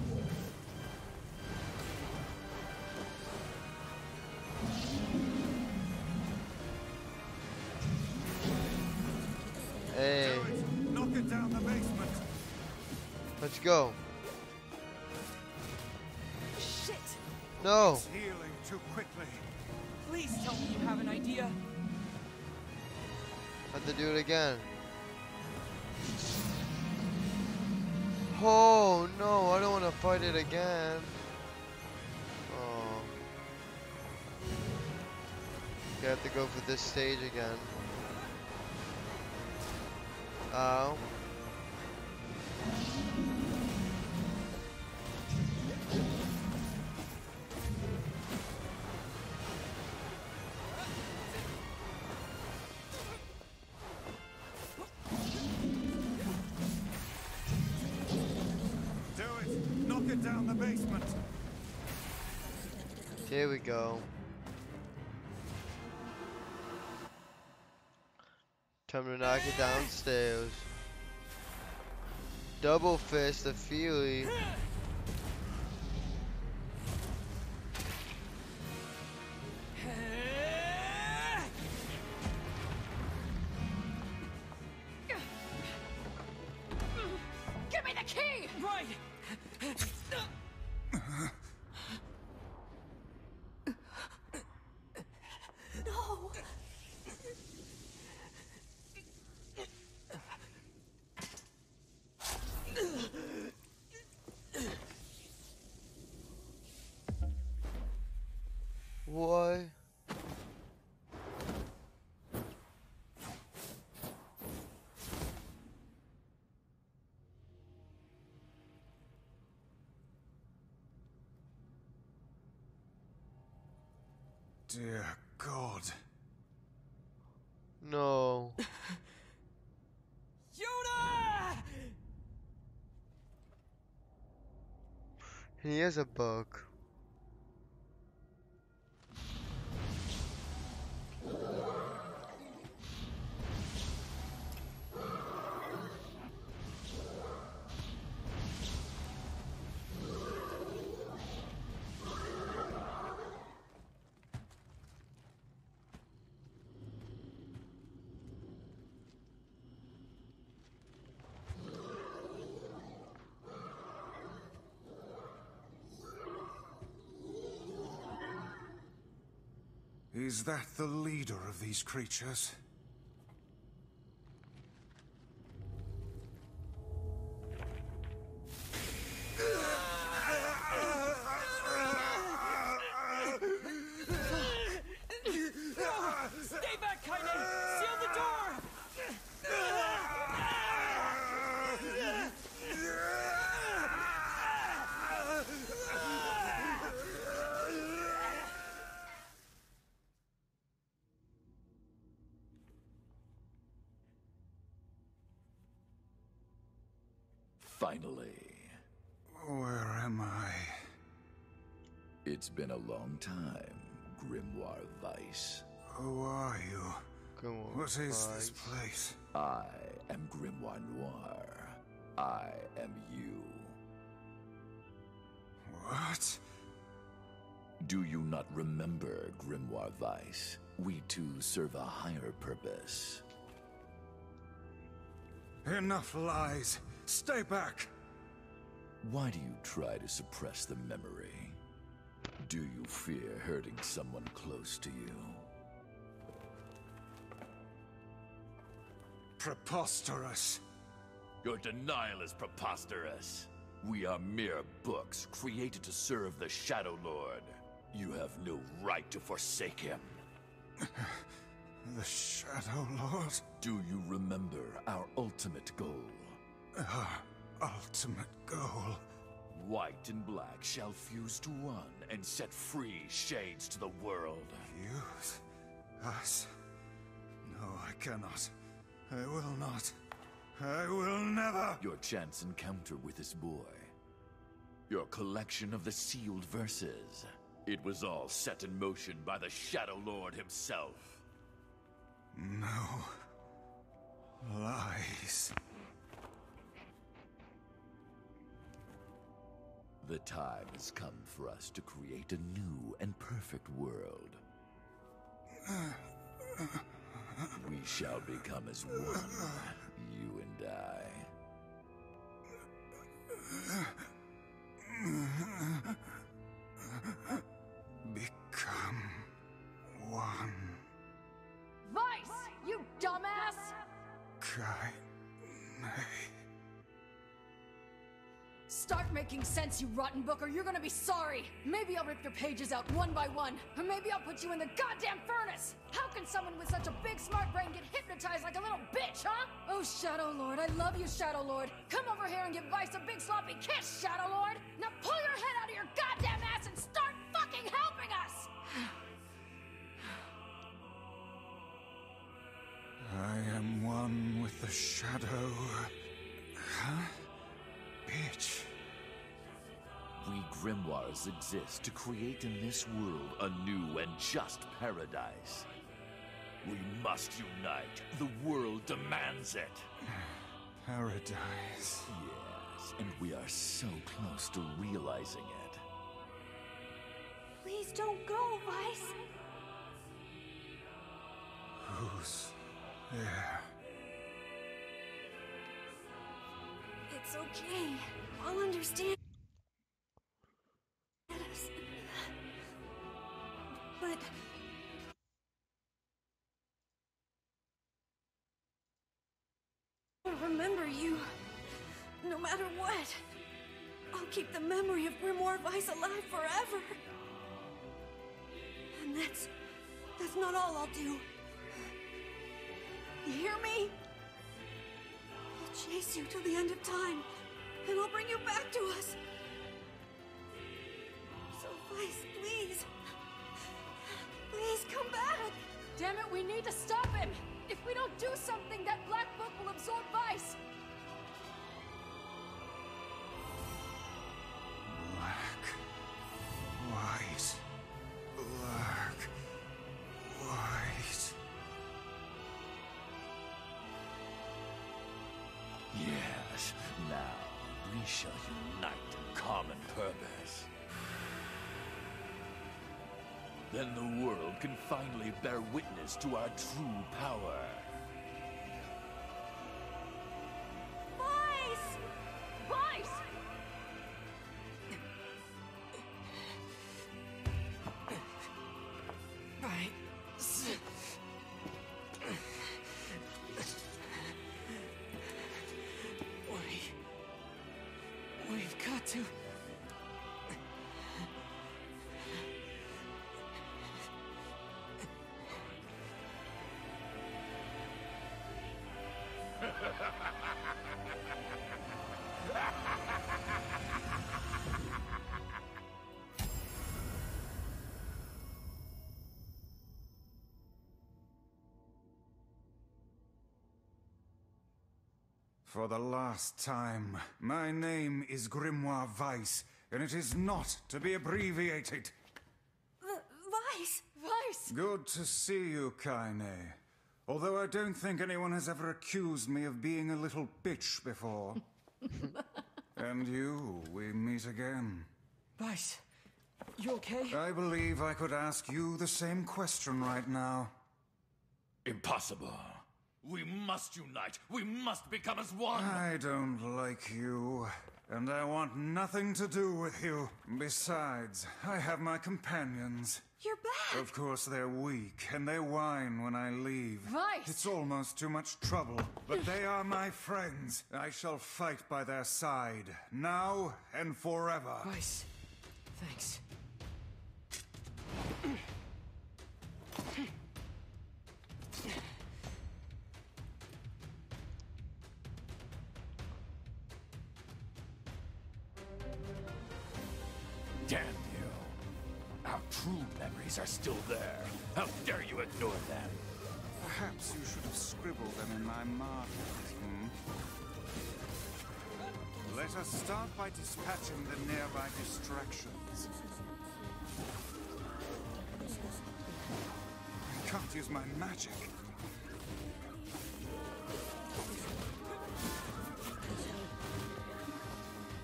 Hey, Do! Knock it down the basement! let's go. Shit! No. It's healing. too quickly. Please tell me you have an idea. Have to do it again. Oh no, I don't want to fight it again. Oh. You have to go for this stage again. Ow. Downstairs. Double fist of Feely. He is a bug. Is that the leader of these creatures? Time, Grimoire Weiss. Who are you? What is this place? I am Grimoire Noir. I am you. What? Do you not remember, Grimoire Weiss? We two serve a higher purpose. Enough lies. Stay back. Why do you try to suppress the memory? Do you fear hurting someone close to you? Preposterous. Your denial is preposterous. We are mere books created to serve the Shadow Lord. You have no right to forsake him. The Shadow Lord? Do you remember our ultimate goal? Our ultimate goal. White and black shall fuse to one and set free shades to the world. Fuse? Us? No, I cannot. I will not. I will never. Your chance encounter with this boy. Your collection of the sealed verses. It was all set in motion by the Shadow Lord himself. No. Lies. The time has come for us to create a new and perfect world. We shall become as one, you and I. Become one. Weiss, you dumbass! Cry, Start making sense, you rotten book, or you're gonna be sorry! Maybe I'll rip your pages out one by one, or maybe I'll put you in the goddamn furnace! How can someone with such a big smart brain get hypnotized like a little bitch, huh? Oh, Shadow Lord, I love you, Shadow Lord! Come over here and give Weiss a big sloppy kiss, Shadow Lord! Now pull your head out of your goddamn ass and start fucking helping us! I am one with the shadow. Huh? Bitch. We grimoires exist to create in this world a new and just paradise. We must unite. The world demands it. Paradise. Yes, and we are so close to realizing it. Please don't go, Weiss. Who's there? It's okay. I'll understand. But I'll remember you, no matter what. I'll keep the memory of Grimoire Weiss alive forever. And that's that's not all I'll do. You hear me? I'll chase you till the end of time, and I'll bring you back to us. So, Weiss, please. Please come back! Damn it, we need to stop him! If we don't do something, that black book will absorb Weiss! Black. White. Black. White. Yes, now we shall unite in common purpose. Then the world can finally bear witness to our true power. For the last time, my name is Grimoire Weiss, and it is not to be abbreviated. Weiss! Weiss! Good to see you, Kaine. Although I don't think anyone has ever accused me of being a little bitch before. and you, we meet again. Weiss, you okay? I believe I could ask you the same question right now. Impossible. We must unite. We must become as one. I don't like you, and I want nothing to do with you. Besides, I have my companions. You're back! Of course, they're weak, and they whine when I leave. Weiss! It's almost too much trouble, but they are my friends. I shall fight by their side, now and forever. Weiss, thanks. Are still there. How dare you ignore them? Perhaps you should have scribbled them in my margins, hmm? Let us start by dispatching the nearby distractions. I can't use my magic.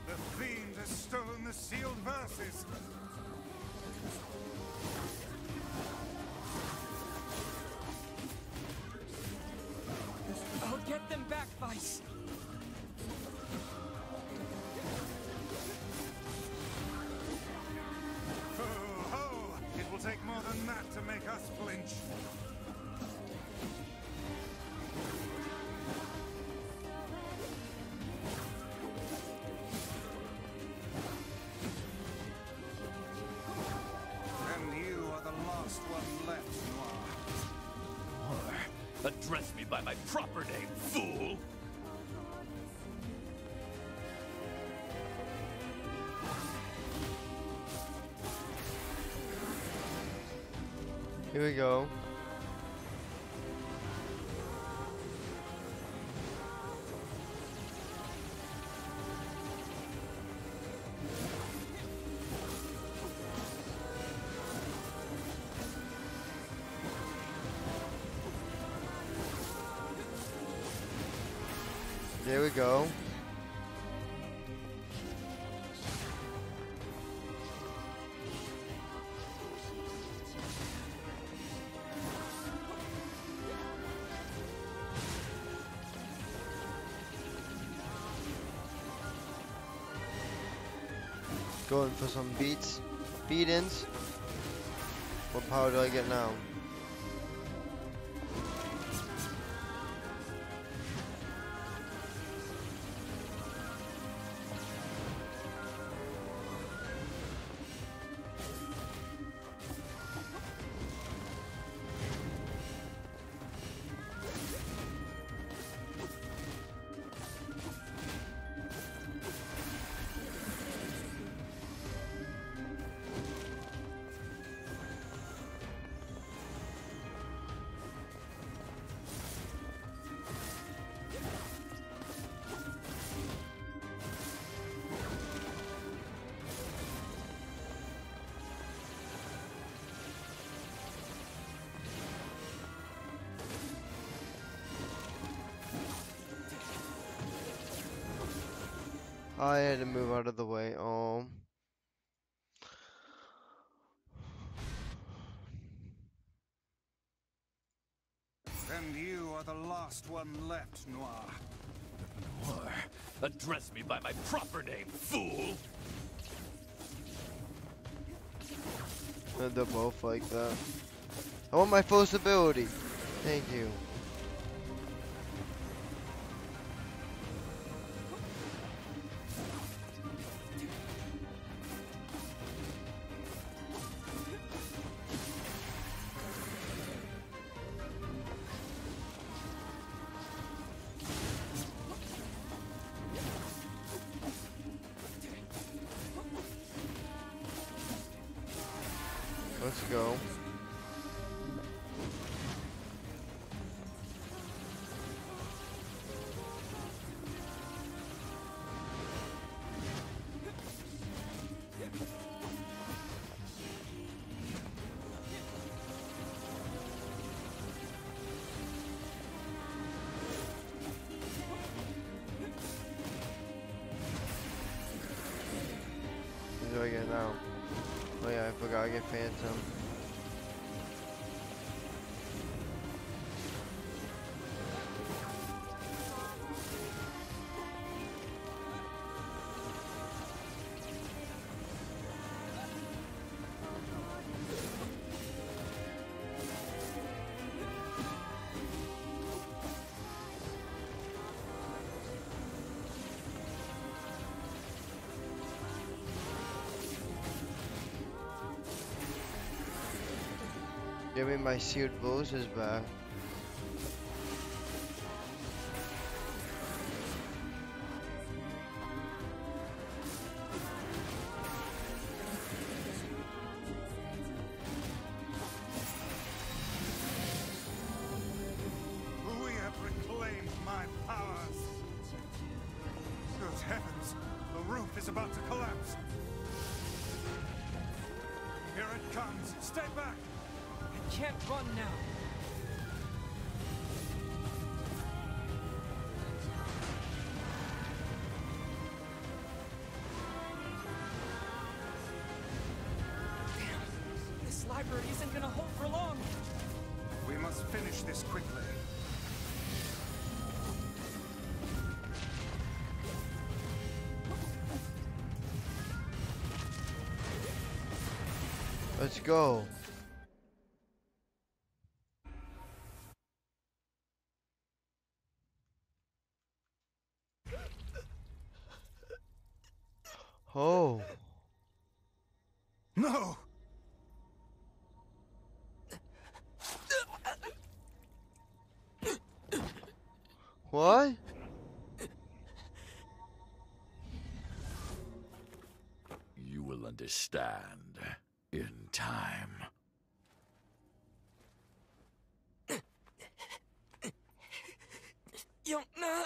The fiend has stolen the sealed verses. sacrifice. Ho, ho! It will take more than that to make us flinch. And you are the last one left, Noir. Address me by my proper name, Here we go. There we go. Going for some beats, beat-ins. What power do I get now? To move out of the way. Um. Oh. And you are the last one left, Noir. Noir? Address me by my proper name, fool! They're both like that. I want my full ability. Thank you. Get Phantom. Me my sealed verses back. Go. Oh. No! What? You will understand in time. Yonah!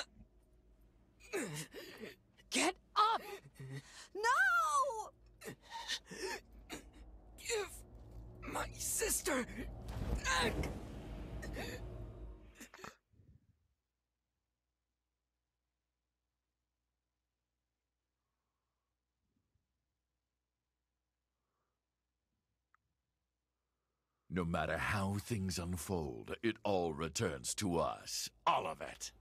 Get up! No! Give my sister back! No matter how things unfold, it all returns to us. All of it.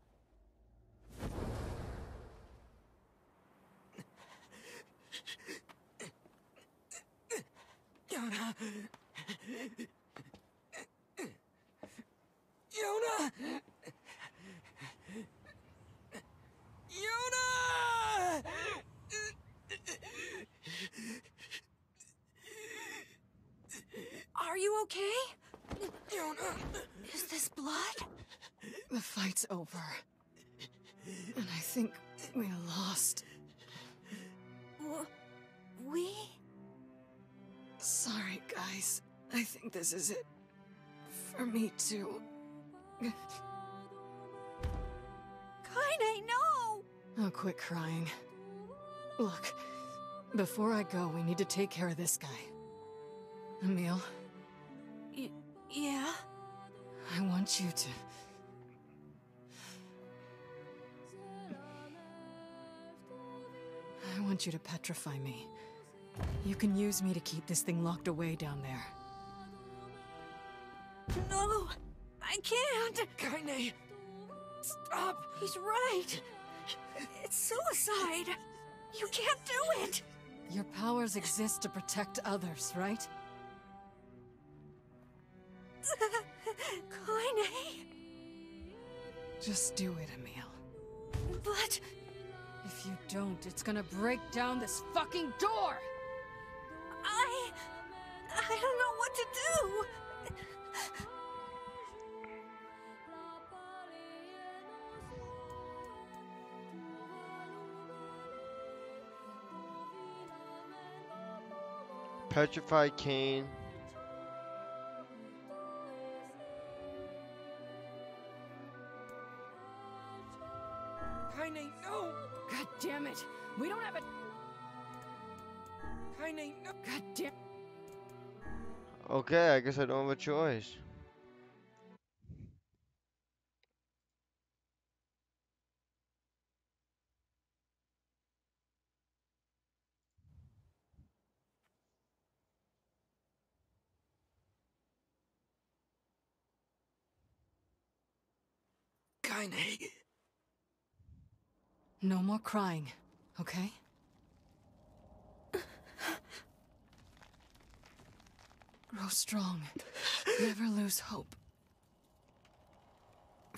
Take care of this guy. Emil, Y yeah? I want you to. I want you to petrify me. You can use me to keep this thing locked away down there. No! I can't! Kaine! Stop! He's right! It's suicide! You can't do it! Your powers exist to protect others, right? Kaine! Just do it, Emil. But... If you don't, it's gonna break down this fucking door! I... I don't know what to do! Petrify Cane. Kaine, no! God damn it! We don't have a. Kaine, no! God damn. Okay, I guess I don't have a choice. Crying, okay? Grow strong. Never lose hope.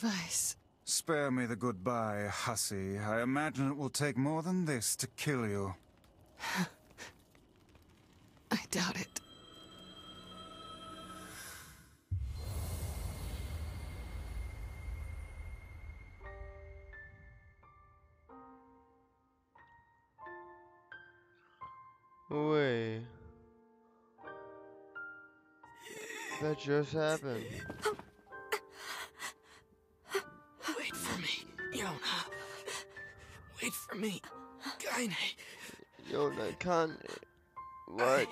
Weiss. Spare me the goodbye, hussy. I imagine it will take more than this to kill you. I doubt it. Wait. That just happened. Wait for me, Yonah. Wait for me, Kaine. Yo, I can't. What?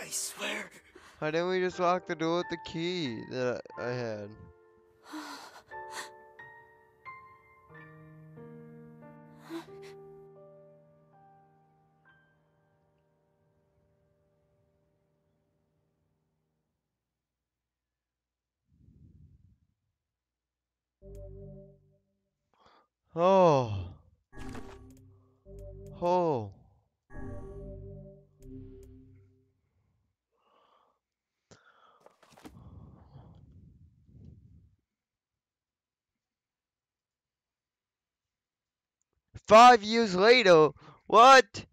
I swear. Why didn't we just lock the door with the key that I had? Five years later? What?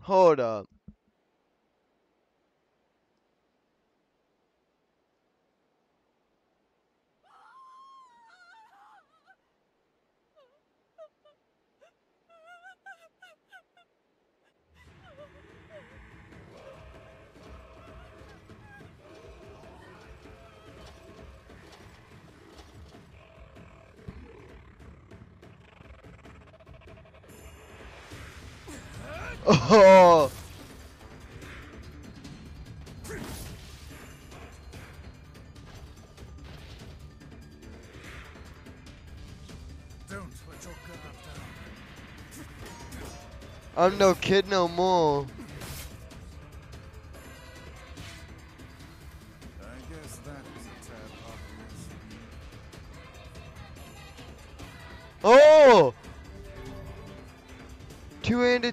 Hold up. Oh! I'm no kid no more.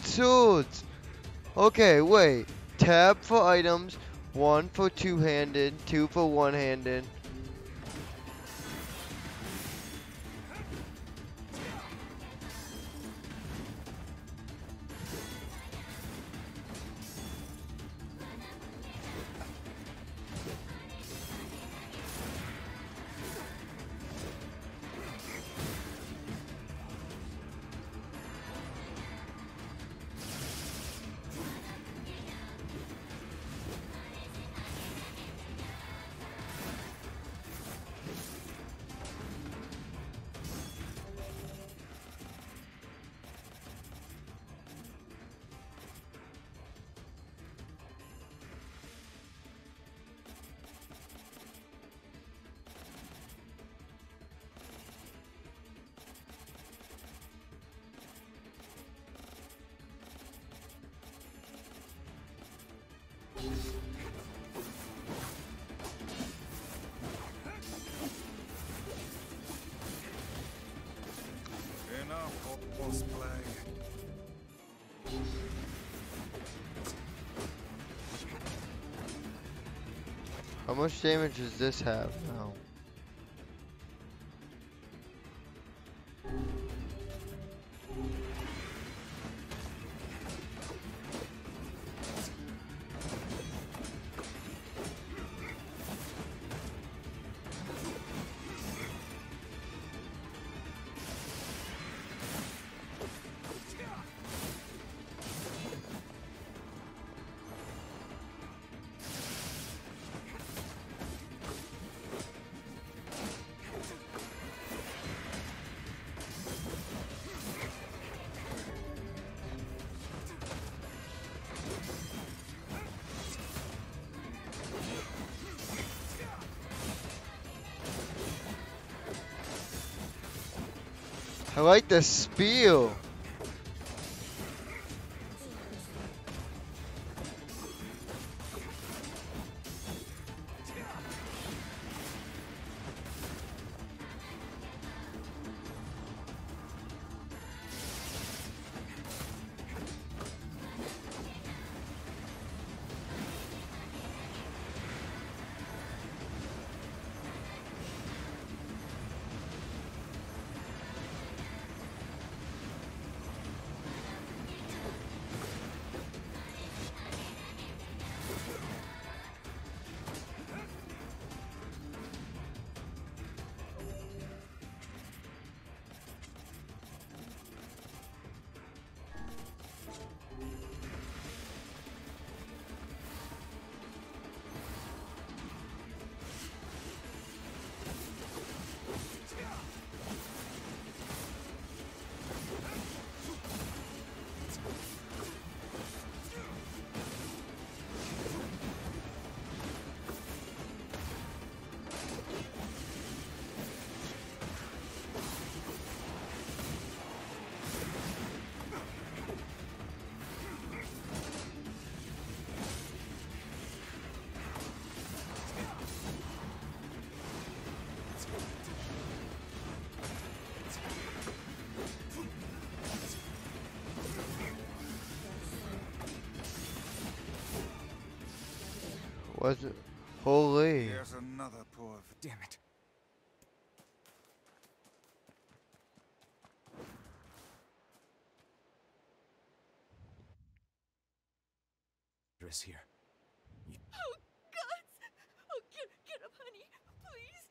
Two-handed swords. Okay, wait. Tab for items, one for two-handed, two for one-handed. Much damage does this have now? I like the spiel. Was? Holy. Here's another poor. Damn it. Is here. Oh, God! Oh, get, get up, honey. Please.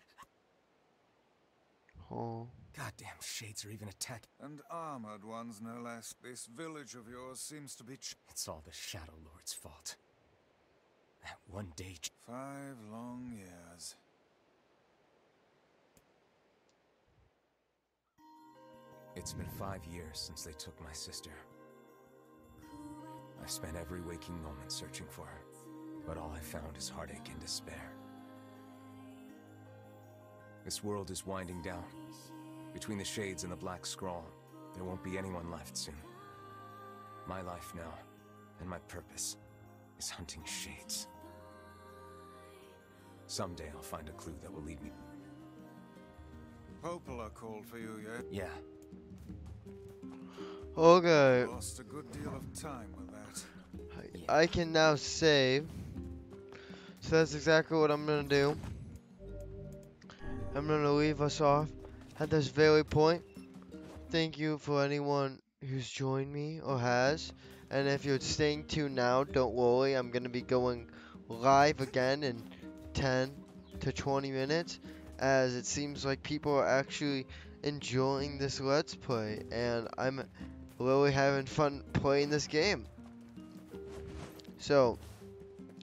Oh. Goddamn shades are even attack. And armored ones, no less. This village of yours seems to be. Ch- It's all the Shadow Lord's fault. That one day. Five long years. It's been five years since they took my sister. I've spent every waking moment searching for her, but all I found is heartache and despair. This world is winding down. Between the shades and the black scrawl, there won't be anyone left soon. My life now, and my purpose, is hunting shades. Someday I'll find a clue that will lead me. Popola called for you yet? Yeah. Okay. Lost a good deal of time with that. I can now save. So that's exactly what I'm gonna do. I'm gonna leave us off at this very point. Thank you for anyone who's joined me or has. And if you're staying tuned now, don't worry. I'm gonna be going live again in 10 to 20 minutes as it seems like people are actually enjoying this Let's Play. And I'm really having fun playing this game. So,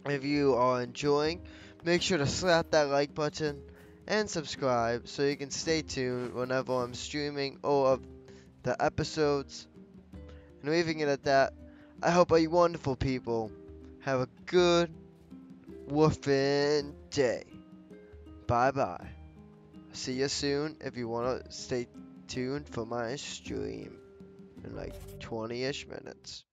if you are enjoying, make sure to slap that like button and subscribe so you can stay tuned whenever I'm streaming all of the episodes. And leaving it at that, I hope all you wonderful people have a good woofing day. Bye bye. See you soon if you want to stay tuned for my stream in like 20 ish minutes.